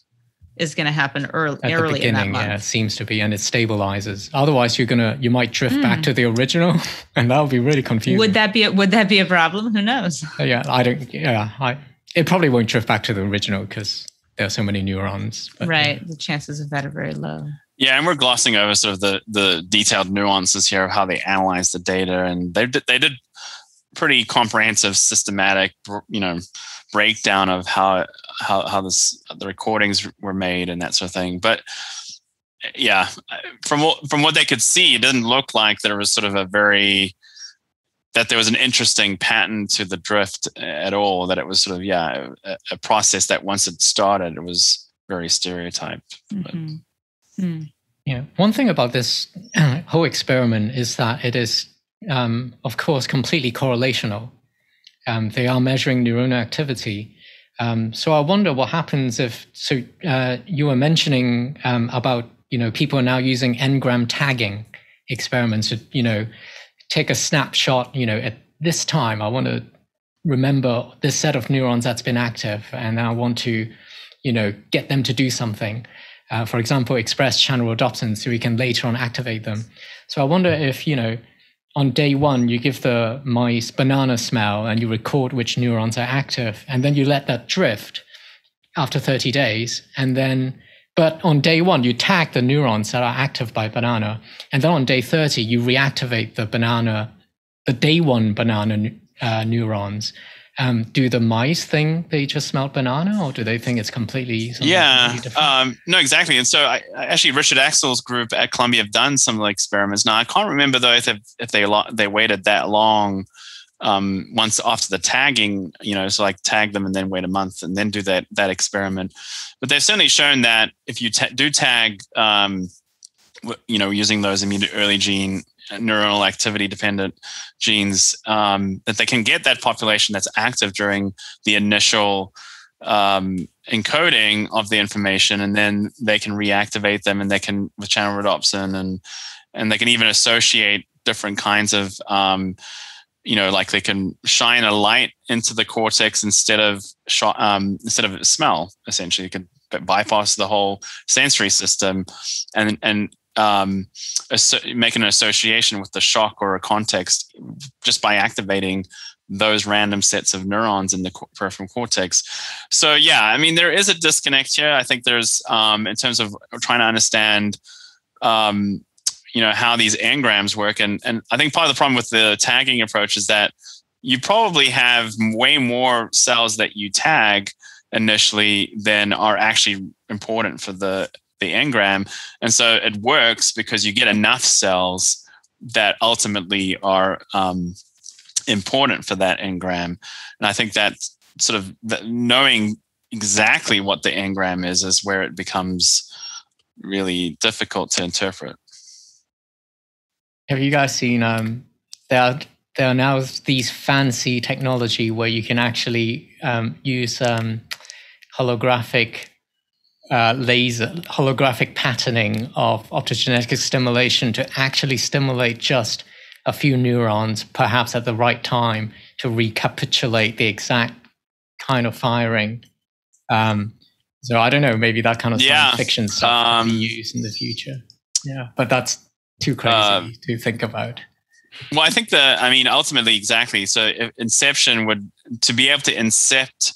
is going to happen early at early the beginning yeah it seems to be and it stabilizes otherwise you're gonna you might drift mm. back hmm. to the original and that would be really confusing would that be a, would that be a problem who knows yeah i don't yeah i it probably won't drift back to the original because there are so many neurons. But, right. Yeah. The chances of that are very low. Yeah, and we're glossing over sort of the the detailed nuances here of how they analyze the data, and they did they did pretty comprehensive, systematic, you know, breakdown of how how how this the recordings were made and that sort of thing. But yeah, from what from what they could see, it didn't look like there was sort of a very that there was an interesting pattern to the drift at all. That it was sort of yeah a, a process that once it started, it was very stereotyped. Mm-hmm. Mm. Yeah, one thing about this whole experiment is that it is, um, of course, completely correlational. Um, they are measuring neuronal activity. Um, so I wonder what happens if. So uh, you were mentioning um, about you know people are now using engram tagging experiments to you know take a snapshot, you know, at this time, I want to remember this set of neurons that's been active, and I want to, you know, get them to do something. Uh, for example, express channel rhodopsin so we can later on activate them. So I wonder if, you know, on day one, you give the mice banana smell and you record which neurons are active, and then you let that drift after 30 days. And then, but on day one, you tag the neurons that are active by banana. And then on day 30, you reactivate the banana, the day one banana uh, neurons. Um, do the mice think they just smelled banana, or do they think it's completely? Yeah, completely um, no, exactly. And so, I, actually, Richard Axel's group at Columbia have done some experiments. Now, I can't remember though if if they they waited that long um, once after the tagging, you know, so like tag them and then wait a month and then do that that experiment. But they've certainly shown that if you ta- do tag, um, you know, using those immediate early gene neuronal activity dependent genes, um, that they can get that population that's active during the initial um, encoding of the information, and then they can reactivate them, and they can with channel rhodopsin, and and they can even associate different kinds of um, you know, like they can shine a light into the cortex instead of um, instead of smell. Essentially, you can bypass the whole sensory system, and and um, make an association with the shock or a context just by activating those random sets of neurons in the piriform cortex. So yeah, I mean there is a disconnect here. I think there's um, in terms of trying to understand um, you know how these engrams work and and i think part of the problem with the tagging approach is that you probably have way more cells that you tag initially than are actually important for the the engram and so it works because you get enough cells that ultimately are um, important for that engram and i think that sort of knowing exactly what the engram is is where it becomes really difficult to interpret have you guys seen? Um, there are there are now these fancy technology where you can actually um, use um, holographic uh, laser holographic patterning of optogenetic stimulation to actually stimulate just a few neurons, perhaps at the right time, to recapitulate the exact kind of firing. Um, so I don't know, maybe that kind of yeah. science fiction stuff will be um, used in the future. Yeah, but that's too crazy uh, to think about. Well, I think that I mean ultimately exactly. So Inception would to be able to incept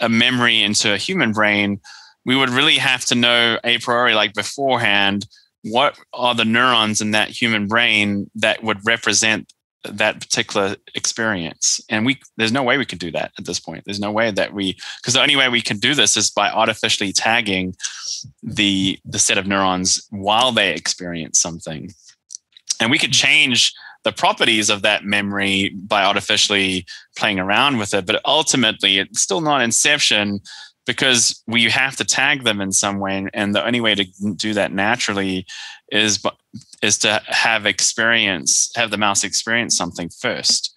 a memory into a human brain, we would really have to know a priori, like beforehand, what are the neurons in that human brain that would represent that particular experience? And we there's no way we could do that at this point. There's no way that we because the only way we can do this is by artificially tagging the the set of neurons while they experience something. And we could change the properties of that memory by artificially playing around with it but ultimately it's still not inception because we have to tag them in some way and the only way to do that naturally is is to have experience have the mouse experience something first.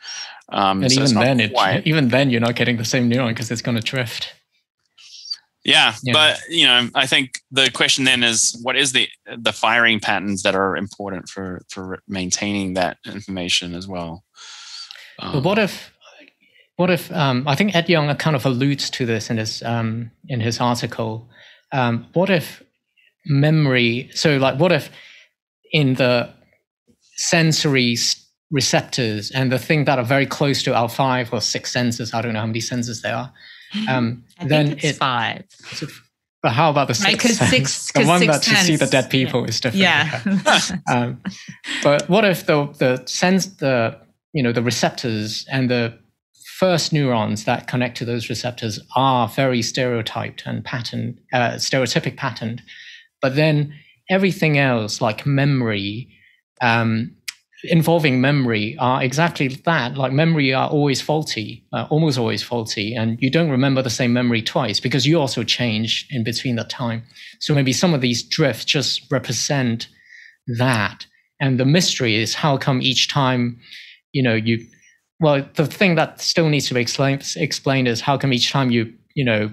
Um, and so even then it, even then you're not getting the same neuron because it's going to drift. Yeah, yeah, but you know i think the question then is what is the the firing patterns that are important for for maintaining that information as well? Um, but what if what if um, I think Ed Yong kind of alludes to this in his um, in his article. Um, what if memory? So, like, what if in the sensory receptors and the thing that are very close to our five or six senses, I don't know how many senses there are. Um, then it's it, five. But how about the sixth right, sense? Six, the one that to see the dead people yeah. is different. Yeah. um, but what if the the sense the you know the receptors and the first neurons that connect to those receptors are very stereotyped and patterned, uh, stereotypic patterned. But then everything else, like memory, um, involving memory, are exactly that. Like memory are always faulty, uh, almost always faulty, and you don't remember the same memory twice because you also change in between that time. So maybe some of these drifts just represent that. And the mystery is how come each time, you know, you well, the thing that still needs to be explained, explained is how come each time you, you know,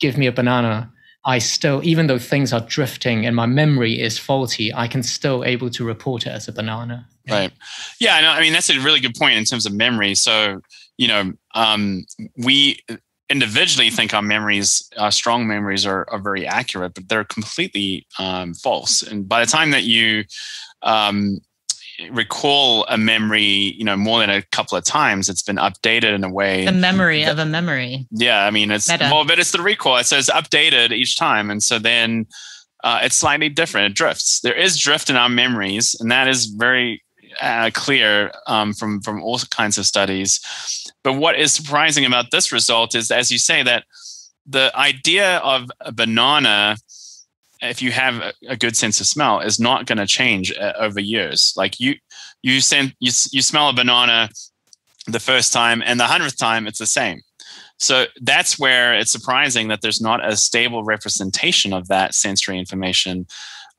give me a banana, I still, even though things are drifting and my memory is faulty, I can still able to report it as a banana. Right. Yeah. No, I mean, that's a really good point in terms of memory. So, you know, um, we individually think our memories, our strong memories are, are very accurate, but they're completely um, false. And by the time that you um, recall a memory, you know, more than a couple of times, it's been updated in a way. The memory that, of a memory. Yeah, I mean, it's Meta. well, but it's the recall. It says updated each time, and so then uh, it's slightly different. It drifts. There is drift in our memories, and that is very uh, clear um, from from all kinds of studies. But what is surprising about this result is, as you say, that the idea of a banana if you have a good sense of smell is not going to change uh, over years. Like you you send you, you smell a banana the first time and the hundredth time it's the same. So that's where it's surprising that there's not a stable representation of that sensory information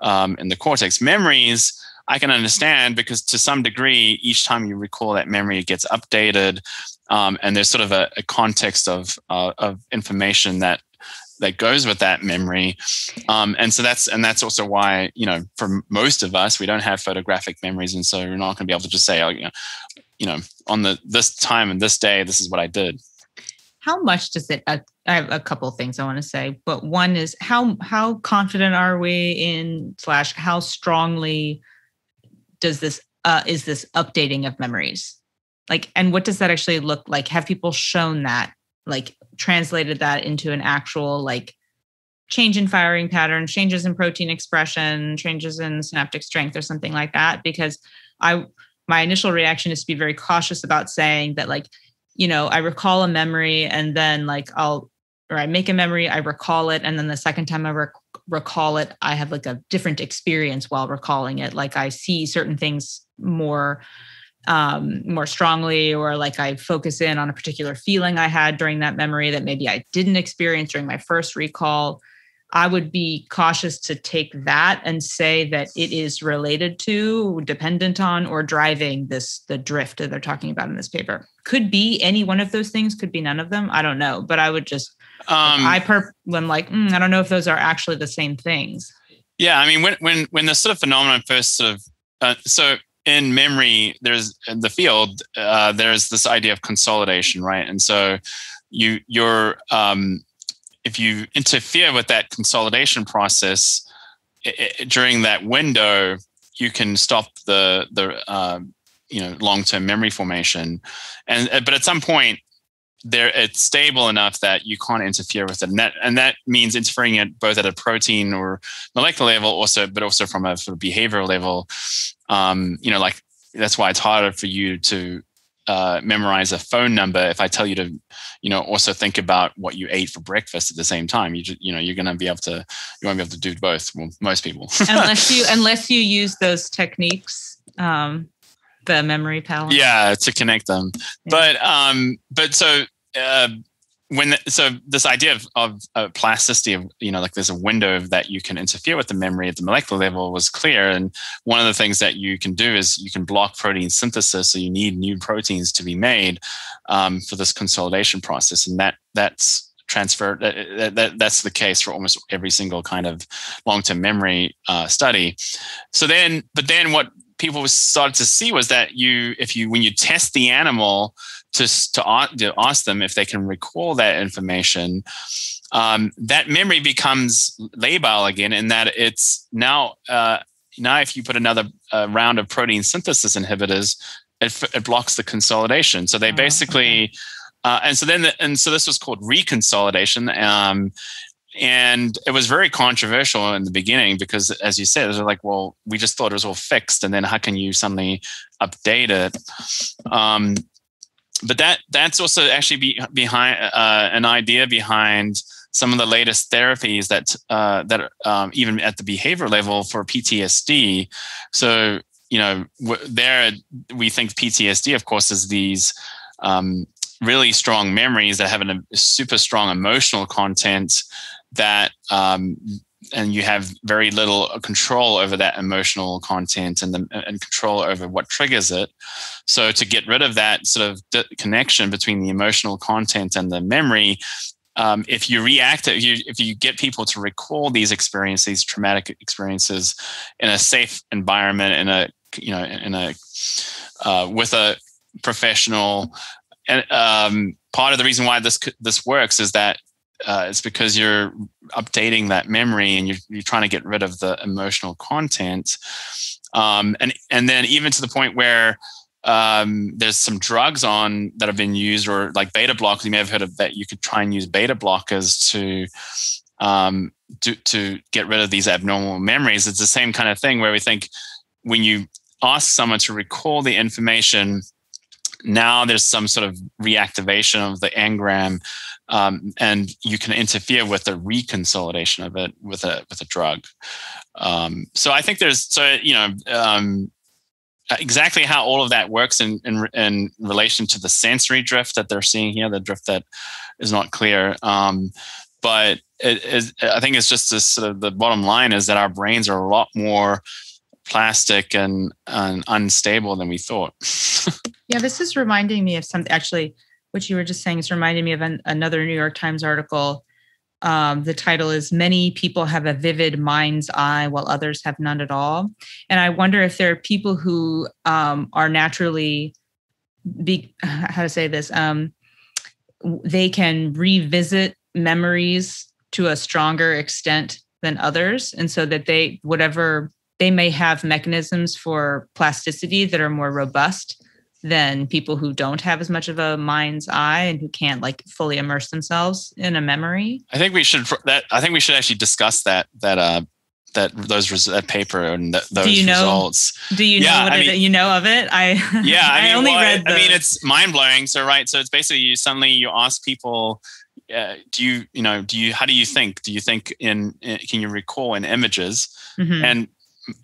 um, in the cortex. Memories i can understand because to some degree each time you recall that memory it gets updated um, and there's sort of a, a context of, uh, of information that that goes with that memory. Um, and so that's and that's also why you know for most of us we don't have photographic memories. And so we're not going to be able to just say oh you know, you know on the this time and this day this is what i did. How much does it uh, i have a couple things i want to say but one is how how confident are we in slash how strongly does this uh, is this updating of memories? Like and what does that actually look like? Have people shown that like translated that into an actual like change in firing patterns, changes in protein expression, changes in synaptic strength or something like that because I my initial reaction is to be very cautious about saying that like you know, I recall a memory and then like I'll or I make a memory, I recall it and then the second time I rec- recall it, I have like a different experience while recalling it. Like I see certain things more um, more strongly, or like I focus in on a particular feeling I had during that memory that maybe I didn't experience during my first recall. I would be cautious to take that and say that it is related to, dependent on, or driving this the drift that they're talking about in this paper. Could be any one of those things. Could be none of them. I don't know. But I would just um, I per when like mm, I don't know if those are actually the same things. Yeah, I mean when when when the sort of phenomenon first sort of uh, so in memory, there's in the field, uh, there's this idea of consolidation, right? And so you you're um, if you interfere with that consolidation process it, it, during that window, you can stop the the uh, you know long term memory formation, and uh, but at some point there it's stable enough that you can't interfere with it and that and that means interfering it both at a protein or molecular level also but also from a sort of behavioral level um, you know like that's why it's harder for you to uh, memorize a phone number if I tell you to, you know, also think about what you ate for breakfast at the same time. You just, you know, you're going to be able to, you won't be able to do both. Well, most people. unless you, unless you use those techniques, um, the memory palace. Yeah, to connect them. Yeah. But, um, but so, uh, when the, so this idea of, of uh, plasticity of you know like there's a window that you can interfere with the memory at the molecular level was clear and one of the things that you can do is you can block protein synthesis so you need new proteins to be made um, for this consolidation process and that that's transfer that, that, that's the case for almost every single kind of long-term memory uh, study so then but then what people started to see was that you if you when you test the animal to, to, to ask them if they can recall that information, um, that memory becomes labile again, in that it's now uh, now if you put another uh, round of protein synthesis inhibitors, it, it blocks the consolidation. So they oh, basically, okay. uh, and so then the, and so this was called reconsolidation. Um, and it was very controversial in the beginning because as you said it was like well we just thought it was all fixed and then how can you suddenly update it um, but that that's also actually be, behind uh, an idea behind some of the latest therapies that uh, that um, even at the behavior level for PTSD. So you know, there we think PTSD, of course, is these um, really strong memories that have a super strong emotional content that um, and you have very little control over that emotional content and the, and control over what triggers it. So to get rid of that sort of connection between the emotional content and the memory, um, if you react, if you, if you get people to recall these experiences, these traumatic experiences, in a safe environment, in a you know, in a uh, with a professional, and um, part of the reason why this this works is that uh, it's because you're updating that memory and you're, you're trying to get rid of the emotional content. Um, and and then even to the point where um, there's some drugs on that have been used or like beta blockers. You may have heard of that. You could try and use beta blockers to um, to, to get rid of these abnormal memories. It's the same kind of thing where we think when you ask someone to recall the information now there's some sort of reactivation of the engram um, and you can interfere with the reconsolidation of it with a with a drug. Um, so I think there's so you know um, exactly how all of that works in, in, in relation to the sensory drift that they're seeing here, the drift that is not clear. Um, but I think it's just this sort of the bottom line is that our brains are a lot more plastic and, and unstable than we thought. yeah, this is reminding me of something actually what you were just saying is reminding me of an, another New York Times article. Um, the title is Many People Have a Vivid Mind's Eye While Others Have None at All. And I wonder if there are people who um, are naturally, be, how to say this, um, they can revisit memories to a stronger extent than others. And so that they, whatever, they may have mechanisms for plasticity that are more robust than people who don't have as much of a mind's eye and who can't like fully immerse themselves in a memory. I think we should that I think we should actually discuss that that uh that those that paper and th- those do you know, results. Do you yeah, know what I mean, it, you know of it? I yeah, I, mean, I only well, read. The, I mean, it's mind blowing. So right, so it's basically you suddenly you ask people, uh, do you you know do you how do you think? Do you think in, in can you recall in images? Mm-hmm. And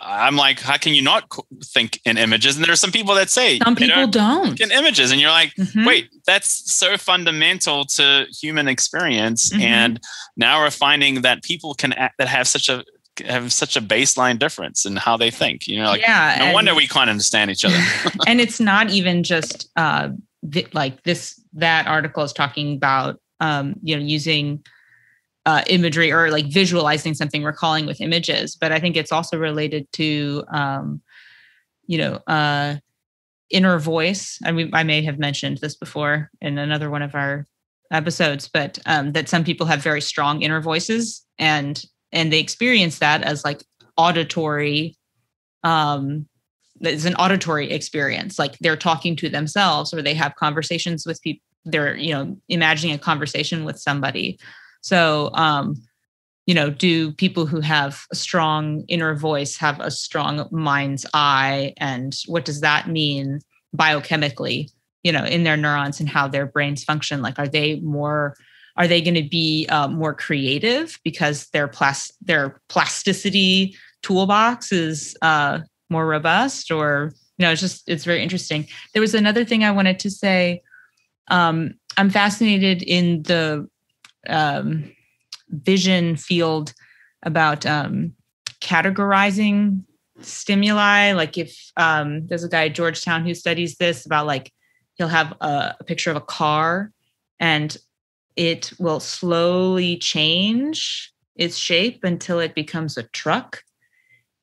I'm like, how can you not think in images? And there are some people that say some people don't in images, and you're like, mm-hmm. wait, that's so fundamental to human experience. Mm-hmm. And now we're finding that people can act, that have such a have such a baseline difference in how they think. You know, like yeah, no wonder we can't understand each other. and it's not even just uh, th- like this. That article is talking about um, you know using uh, imagery or like visualizing something, recalling with images. But I think it's also related to, um, you know, uh, inner voice. I mean, I may have mentioned this before in another one of our episodes, but um, that some people have very strong inner voices and and they experience that as like auditory um it's an auditory experience like they're talking to themselves or they have conversations with people they're you know imagining a conversation with somebody so um, you know, do people who have a strong inner voice have a strong mind's eye? And what does that mean biochemically, you know, in their neurons and how their brains function? Like, are they more, are they going to be uh, more creative because their plas- their plasticity toolbox is uh, more robust or, you know, it's just, it's very interesting. There was another thing I wanted to say. Um, I'm fascinated in the, um, vision field about um, categorizing stimuli. Like if um, there's a guy at Georgetown who studies this about like he'll have a, a picture of a car and it will slowly change its shape until it becomes a truck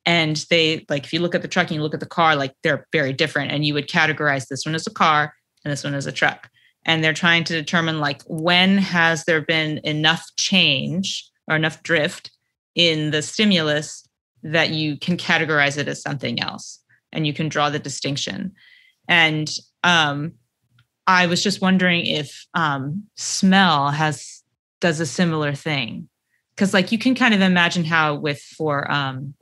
and they like if you look at the truck and you look at the car like they're very different and you would categorize this one as a car and this one as a truck and they're trying to determine like when has there been enough change or enough drift in the stimulus that you can categorize it as something else and you can draw the distinction? And um, i was just wondering if um, smell has does a similar thing. Because like you can kind of imagine how with for um,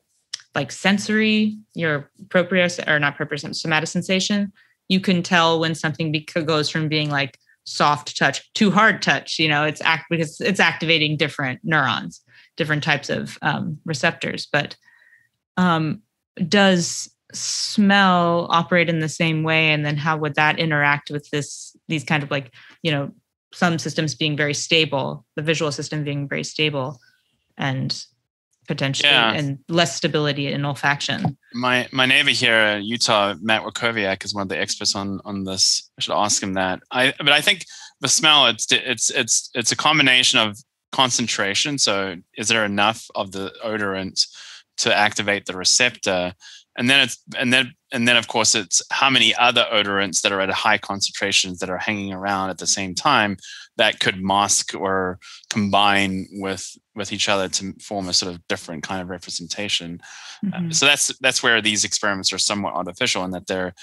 like sensory your proprioception or not proprioception somatosensation you can tell when something goes from being like soft touch to hard touch you know it's act because it's activating different neurons different types of um, receptors. But um, does smell operate in the same way? And then how would that interact with this these kind of like you know some systems being very stable the visual system being very stable and potentially yeah. and less stability in olfaction. My my neighbor here in Utah, Matt Wachowiak, is one of the experts on on this. I should ask him that. I but I think the smell it's it's it's it's a combination of concentration. So is there enough of the odorant to activate the receptor? And then it's and then and then of course it's how many other odorants that are at a high concentrations that are hanging around at the same time that could mask or combine with with each other to form a sort of different kind of representation. Mm-hmm. uh, so that's that's where these experiments are somewhat artificial in that they're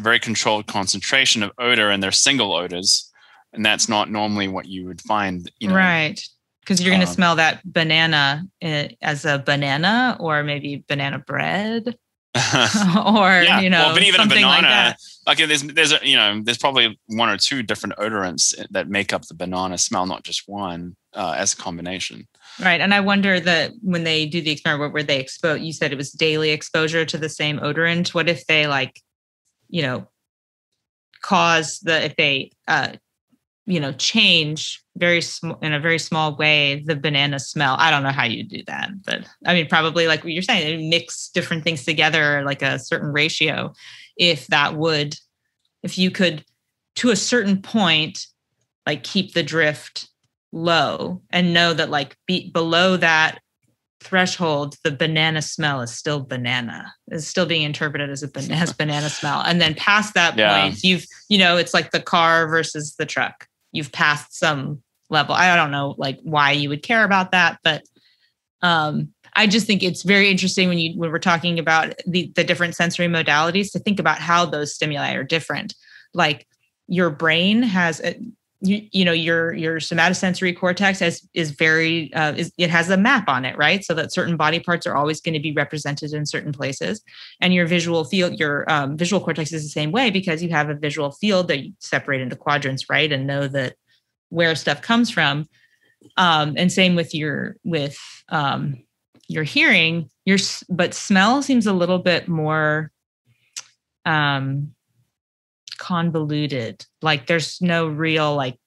very controlled concentration of odor and they're single odors and that's not normally what you would find you know. Right because you're going to um, smell that banana eh, as a banana or maybe banana bread or yeah. you know, well, but even a banana, like, like there's there's a, you know there's probably one or two different odorants that make up the banana smell, not just one uh, as a combination. Right, and I wonder that when they do the experiment where they expose, you said it was daily exposure to the same odorant. What if they like, you know, cause the if they uh, you know change very small in a very small way the banana smell. I don't know how you do that but i mean probably like what you're saying mix different things together like a certain ratio if that would if you could to a certain point like keep the drift low and know that like be, below that threshold the banana smell is still banana is still being interpreted as a banana, banana smell. And then past that yeah. point you've you know it's like the car versus the truck you've passed some level. I don't know like why you would care about that, but um, I just think it's very interesting when you when we're talking about the the different sensory modalities to think about how those stimuli are different. Like your brain has a, you, you know your your somatosensory cortex has is very uh, is, it has a map on it right? So that certain body parts are always going to be represented in certain places. And your visual field your um, visual cortex is the same way because you have a visual field that you separate into quadrants right? And know that where stuff comes from. Um, and same with your with um, your hearing your but smell seems a little bit more um convoluted. Like there's no real like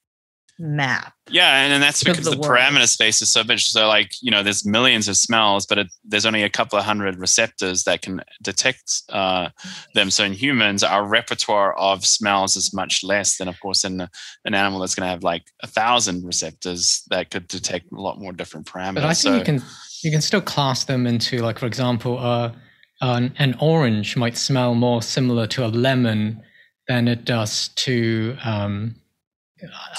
map. Yeah, and, and that's because the, the parameter space is so big. So like you know, there's millions of smells, but it, there's only a couple of hundred receptors that can detect uh, them. So in humans, our repertoire of smells is much less than, of course, in an animal that's going to have like a thousand receptors that could detect a lot more different parameters. But I think so, you can you can still class them into like, for example, uh, an, an orange might smell more similar to a lemon than it does to um,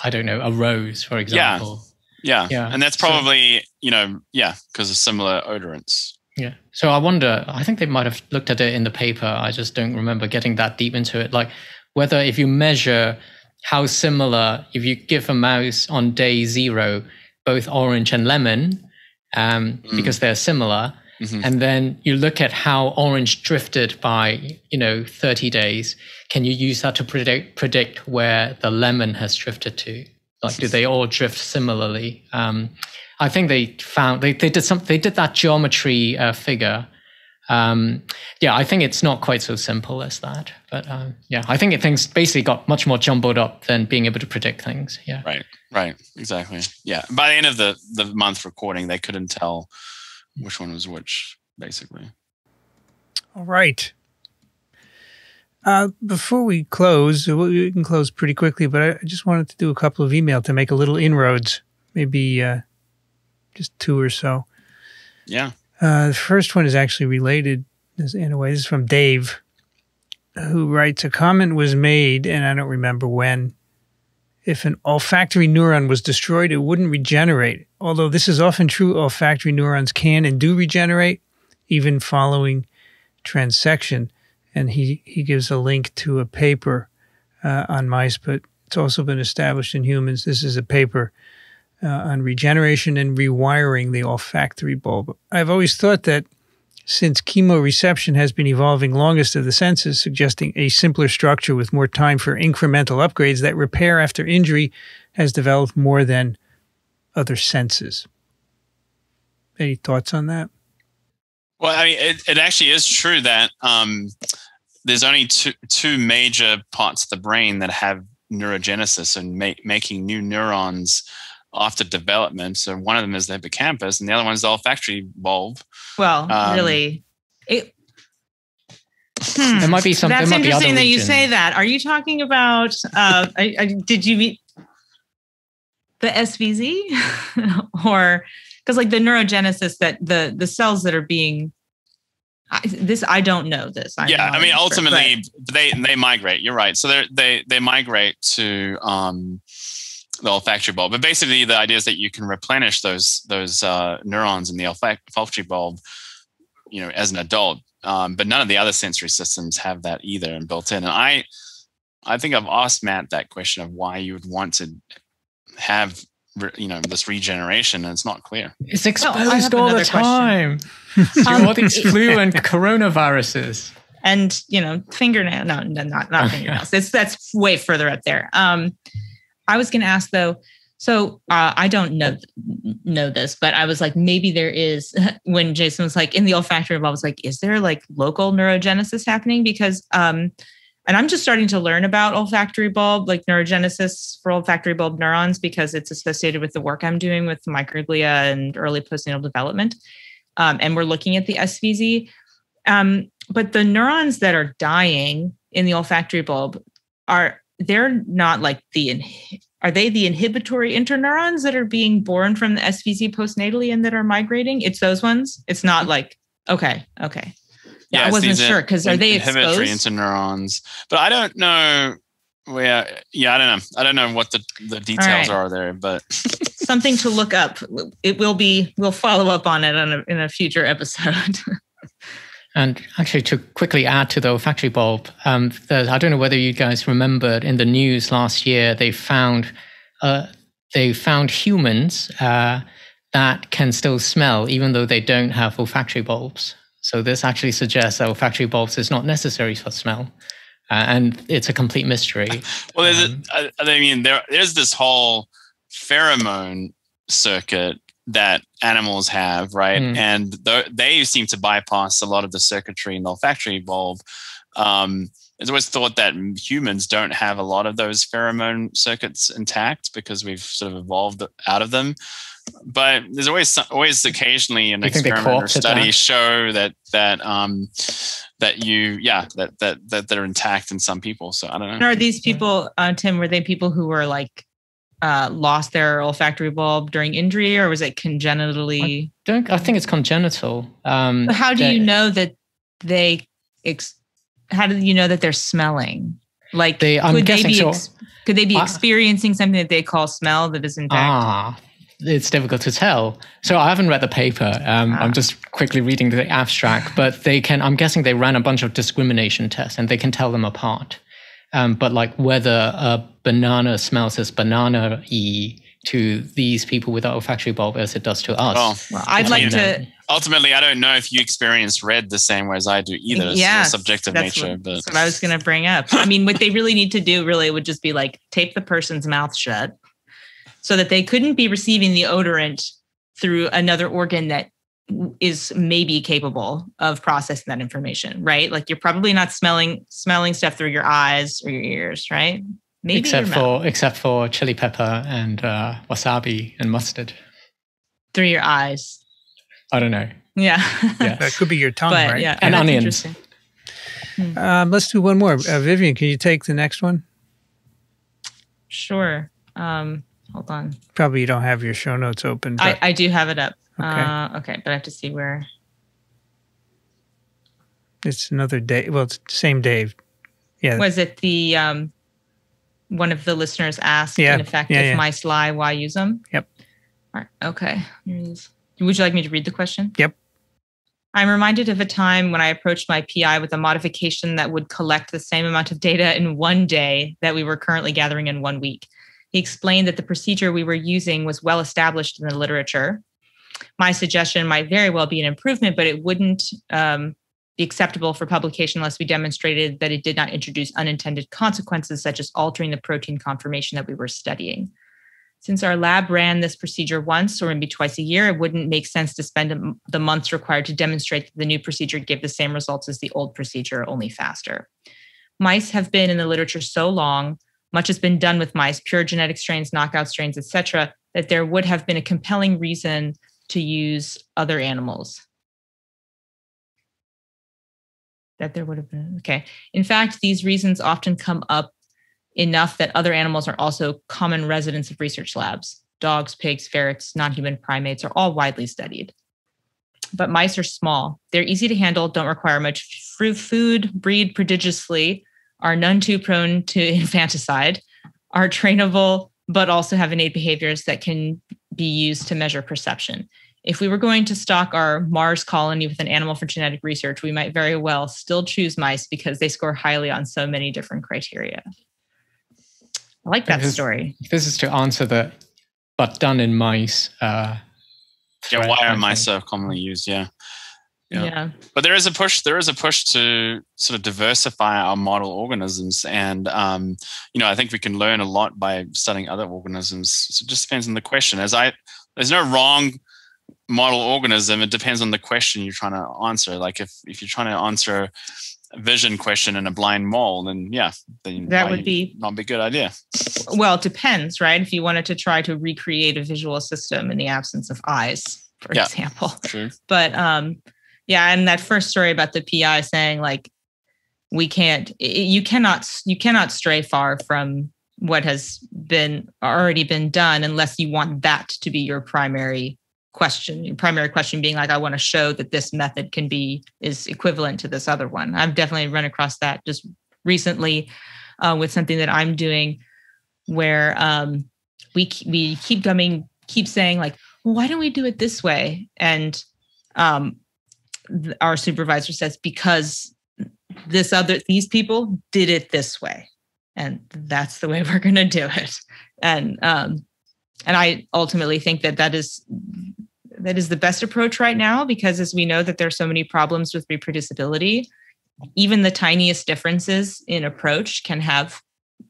I don't know a rose, for example. Yeah, yeah, yeah. and that's probably so, you know yeah because of similar odorants. Yeah. So I wonder. I think they might have looked at it in the paper. I just don't remember getting that deep into it. Like whether if you measure how similar, if you give a mouse on day zero both orange and lemon, um, mm. because they're similar. Mm-hmm. And then you look at how orange drifted by, you know, 30 days. Can you use that to predict predict where the lemon has drifted to? Like, do they all drift similarly? Um, I think they found they, they did some they did that geometry uh, figure. Um, yeah, I think it's not quite so simple as that. But um, yeah, I think it, things basically got much more jumbled up than being able to predict things. Yeah. Right. Right. Exactly. Yeah. By the end of the the month recording, they couldn't tell which one was which, basically. All right. Uh, before we close, we can close pretty quickly, but I just wanted to do a couple of email to make a little inroads, maybe uh, just two or so. Yeah. Uh, the first one is actually related in a way. This is from Dave, who writes A comment was made, and I don't remember when. If an olfactory neuron was destroyed, it wouldn't regenerate. Although this is often true, olfactory neurons can and do regenerate, even following transection. And he, he gives a link to a paper uh, on mice, but it's also been established in humans. This is a paper uh, on regeneration and rewiring the olfactory bulb. I've always thought that since chemoreception has been evolving longest of the senses, suggesting a simpler structure with more time for incremental upgrades, that repair after injury has developed more than other senses. Any thoughts on that? Well, I mean, it, it actually is true that um, there's only two, two major parts of the brain that have neurogenesis and ma- making new neurons after development. So one of them is the hippocampus, and the other one is the olfactory bulb. Well, um, really, it. Hmm. There might be some. That's interesting that you say that. Are you talking about? Uh, I, I, did you meet the SVZ, or because like the neurogenesis that the the cells that are being I, this I don't know this. I yeah, I mean, ultimately they they migrate. You're right. So they they they migrate to um, the olfactory bulb. But basically, the idea is that you can replenish those those uh, neurons in the olfactory bulb, you know, as an adult. Um, but none of the other sensory systems have that either and built in. And I, I think I've asked Matt that question of why you would want to have you know this regeneration and it's not clear. It's exposed all the time. Um, all these flu and coronaviruses. And you know fingernail no not not fingernails. It's that's way further up there. Um I was going to ask though. So uh, I don't know know this, but I was like, maybe there is. When Jason was like in the olfactory bulb, I was like, is there like local neurogenesis happening? Because um, and I'm just starting to learn about olfactory bulb, like neurogenesis for olfactory bulb neurons, because it's associated with the work I'm doing with microglia and early postnatal development. Um, and we're looking at the SVZ. Um, but the neurons that are dying in the olfactory bulb are they're not like the are they the inhibitory interneurons that are being born from the SVZ postnatally and that are migrating? It's those ones. It's not like okay, okay. Yeah, I wasn't sure because are they inhibitory exposed? interneurons? But I don't know. Where, yeah, I don't know. I don't know what the, the details right. are there, but something to look up. It will be. We'll follow up on it on a, in a future episode. And actually, to quickly add to the olfactory bulb, um, I don't know whether you guys remembered in the news last year they found uh, they found humans uh, that can still smell even though they don't have olfactory bulbs. So this actually suggests that olfactory bulbs is not necessary for smell. Uh, and it's a complete mystery. Well, there's um, a, I mean, there, there's this whole pheromone circuit that animals have, right? Mm. And th- they seem to bypass a lot of the circuitry in the olfactory bulb. Um, it's always thought that humans don't have a lot of those pheromone circuits intact because we've sort of evolved out of them. But there's always always occasionally an experiment or study that? show that that um, that you yeah that that that they're intact in some people. So I don't know. And are these people, uh, Tim? Were they people who were like uh, lost their olfactory bulb during injury, or was it congenitally? I don't. I think it's congenital. Um, how do you know that they? Ex- how do you know that they're smelling? Like, they, I'm could they be? So. Ex- could they be experiencing something that they call smell that is in fact? Ah, it's difficult to tell. So I haven't read the paper. Um, ah. I'm just quickly reading the abstract, but they can. I'm guessing they ran a bunch of discrimination tests, and they can tell them apart. Um, but like whether a banana smells as banana y to these people with olfactory bulb as it does to us. Oh, Well, I'd like mean, to. ultimately, I don't know if you experience red the same way as I do either. It's Yeah, subjective That's nature, what, but that's what I was going to bring up. I mean, what they really need to do really would just be like tape the person's mouth shut so that they couldn't be receiving the odorant through another organ that is maybe capable of processing that information, right? Like you're probably not smelling smelling stuff through your eyes or your ears, right? Maybe except for except for chili pepper and uh, wasabi and mustard. through your eyes. I don't know. Yeah. Yeah. That could be your tongue, but right? yeah, And that's onions. interesting. Um, let's do one more. Uh, Vivianne, can you take the next one? Sure. Um, hold on. Probably you don't have your show notes open. But I, I do have it up. Okay. Uh, okay, but I have to see where. it's another day. Well, it's the same day. Yeah. Was it the um, one of the listeners asked Yeah, in effect yeah, if yeah. mice lie, why use them? Yep. All right. Okay. Here it is. Would you like me to read the question? Yep. I'm reminded of a time when I approached my PI with a modification that would collect the same amount of data in one day that we were currently gathering in one week. He explained that the procedure we were using was well established in the literature. My suggestion might very well be an improvement, but it wouldn't um, be acceptable for publication unless we demonstrated that it did not introduce unintended consequences, such as altering the protein conformation that we were studying. Since our lab ran this procedure once or maybe twice a year, it wouldn't make sense to spend the months required to demonstrate that the new procedure gave the same results as the old procedure, only faster. Mice have been in the literature so long, much has been done with mice, pure genetic strains, knockout strains, etc., that there would have been a compelling reason to use other animals. That there would have been, okay. In fact, these reasons often come up enough that other animals are also common residents of research labs. Dogs, pigs, ferrets, non human primates are all widely studied. But mice are small. They're easy to handle, don't require much food, breed prodigiously, are none too prone to infanticide, are trainable, but also have innate behaviors that can be used to measure perception. If we were going to stock our Mars colony with an animal for genetic research, we might very well still choose mice because they score highly on so many different criteria. I like that This- story. This is to answer the but done in mice. Uh, yeah, why are mice so commonly used? Yeah. Yeah. Yeah. But there is a push. There is a push to sort of diversify our model organisms, and um, you know, I think we can learn a lot by studying other organisms. So it just depends on the question. As I, there's no wrong model organism. It depends on the question you're trying to answer. Like if if you're trying to answer a vision question in a blind mole, then yeah, then That would be- not be a good idea. Well, it depends, right? If you wanted to try to recreate a visual system in the absence of eyes, for Yeah. example. True. But um, yeah, and that first story about the PI saying like we can't, you cannot, you cannot stray far from what has been already been done unless you want that to be your primary question. Your primary question being like, I want to show that this method can be is equivalent to this other one. I've definitely run across that just recently uh, with something that I'm doing where um, we we keep coming, keep saying like, well, why don't we do it this way? And um, our supervisor says because this other these people did it this way, and that's the way we're going to do it. And um, and I ultimately think that that is that is the best approach right now because as we know that there's so many problems with reproducibility even the tiniest differences in approach can have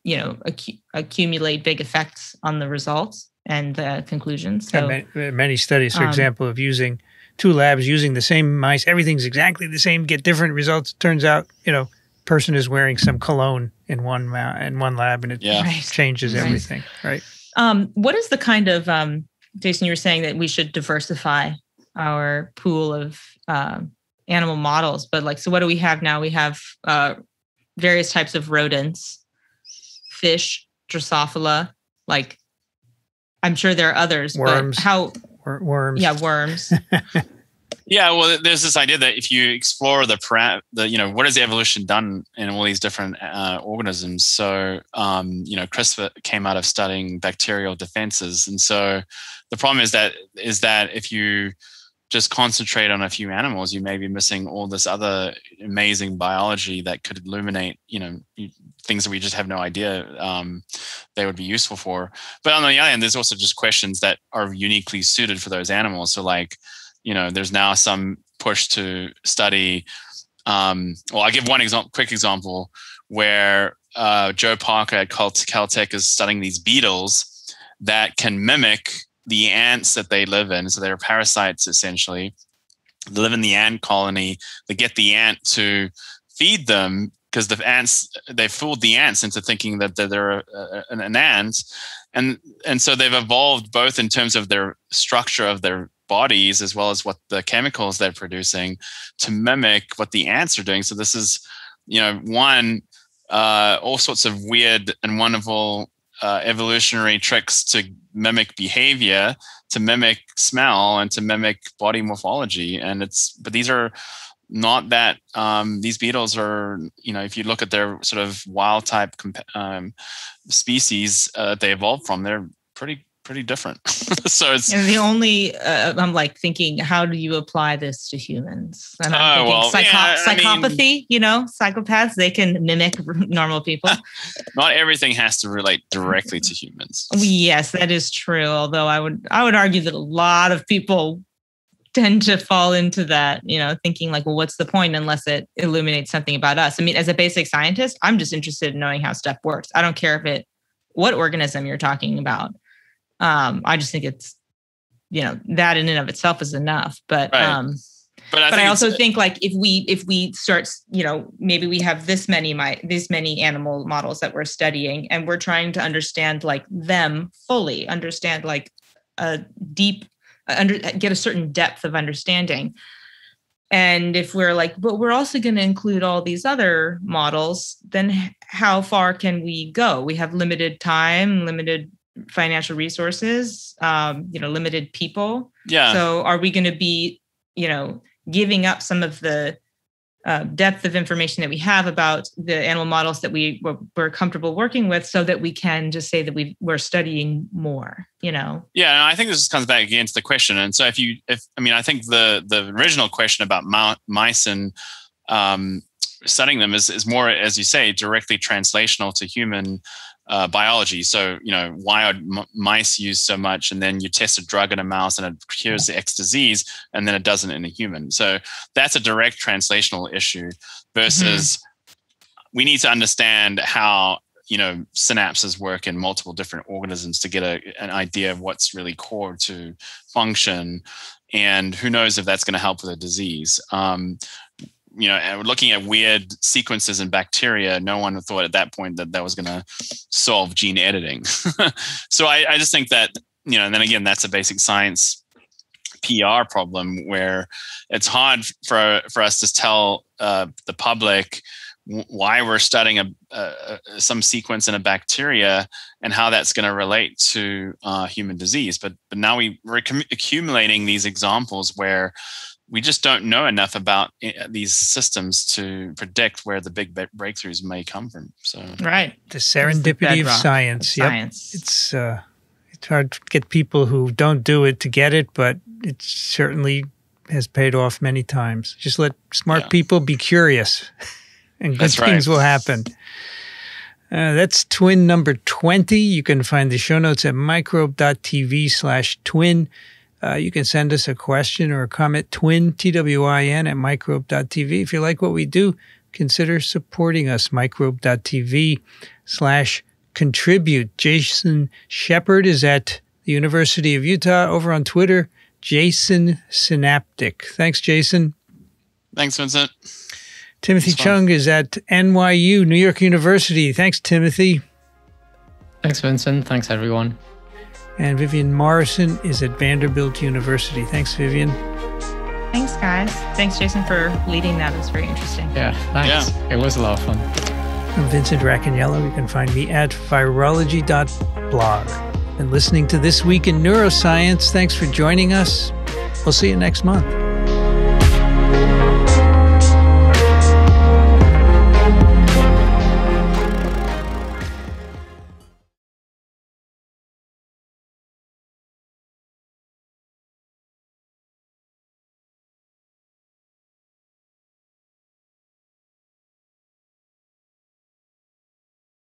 you know accu- accumulate big effects on the results and the conclusions so many, many studies, for um, example, of using two labs using the same mice. Everything's exactly the same, get different results. Turns out, you know, person is wearing some cologne in one ma- in one lab, and it Yeah. right changes Right. everything. Right. um, what is the kind of um, jason you were saying that we should diversify our pool of um, animal models but like so what do we have now we have uh, various types of rodents fish drosophila like i'm sure there are others Worms. but how Wor- Worms. yeah worms Yeah, well, there's this idea that if you explore the para- the you know what has evolution done in all these different uh, organisms. So um, you know, CRISPR came out of studying bacterial defenses, and so the problem is that is that if you just concentrate on a few animals, you may be missing all this other amazing biology that could illuminate, you know, things that we just have no idea um, they would be useful for. But on the other hand, there's also just questions that are uniquely suited for those animals. So, like, you know, there's now some push to study. Um, well, I'll give one example, quick example where uh, Joe Parker at Caltech is studying these beetles that can mimic the ants that they live in. So they're parasites essentially. They live in the ant colony. They get the ant to feed them because the ants they fooled the ants into thinking that they're, an, an ant, and and so they've evolved both in terms of their structure of their bodies as well as what the chemicals they're producing to mimic what the ants are doing. So this is, you know, one uh, all sorts of weird and wonderful uh, evolutionary tricks to mimic behavior, to mimic smell, and to mimic body morphology. And it's but these are not that um, these beetles are you know if you look at their sort of wild type um, species uh, they evolved from, they're pretty pretty different. so it's and the only uh, I'm like thinking, how do you apply this to humans? And I'm oh, well, psycho- yeah, psychopathy. mean, you know, psychopaths they can mimic normal people. not everything has to relate directly to humans. Yes, that is true. Although I would I would argue that a lot of people tend to fall into that, you know, thinking like, well, what's the point unless it illuminates something about us? I mean, as a basic scientist, I'm just interested in knowing how stuff works. I don't care if it what organism you're talking about. Um, I just think it's, you know, that in and of itself is enough. But right. um, but I, but I also think like if we if we start, you know, maybe we have this many my this many animal models that we're studying, and we're trying to understand like them fully, understand like a deep, under get a certain depth of understanding. And if we're like, but we're also going to include all these other models, then how far can we go? We have limited time, limited financial resources, um, you know, limited people. Yeah. So are we going to be, you know, giving up some of the uh, depth of information that we have about the animal models that we were, we're comfortable working with so that we can just say that we we're studying more you know? Yeah and i think this comes back again to the question. And so if you if i mean i think the the original question about mice and um, studying them is, is more as you say directly translational to human uh, biology. So, you know, why are m- mice used so much? And then you test a drug in a mouse and it cures the X disease, and then it doesn't in a human. So that's a direct translational issue versus mm-hmm. we need to understand how you know synapses work in multiple different organisms to get a, an idea of what's really core to function and who knows if that's going to help with a disease um, you know, looking at weird sequences in bacteria, no one thought at that point that that was going to solve gene editing. so I, I just think that, you know, and then again, that's a basic science PR problem where it's hard for for us to tell uh, the public why we're studying a, some sequence in a bacteria and how that's going to relate to uh, human disease. But but now we, we're accumulating these examples where we just don't know enough about eh, these systems to predict where the big breakthroughs may come from. So right, the serendipity the of science. Yep. Science. It's uh, it's hard to get people who don't do it to get it, but it certainly has paid off many times. Just let smart yeah. people be curious, and good that's things right. will happen. Uh, that's twin number 20. You can find the show notes at microbe.tv slash twin. Uh, you can send us a question or a comment, twin, T-W-I-N, at microbe.tv. If you like what we do, consider supporting us, microbe.tv slash contribute. Jason Shepherd is at the University of Utah over on Twitter, Jason Synaptic. Thanks, Jason. Thanks, Vincent. Timothy Cheung is at NYU, New York University. Thanks, Timothy. Thanks, Vincent. Thanks, everyone. And Vivianne Morrison is at Vanderbilt University. Thanks, Vivianne. Thanks, guys. Thanks, Jason, for leading that. It was very interesting. Yeah, thanks. Yeah. It was a lot of fun. I'm Vincent Racaniello. You can find me at virology.blog. And listening to This Week in Neuroscience, thanks for joining us. We'll see you next month.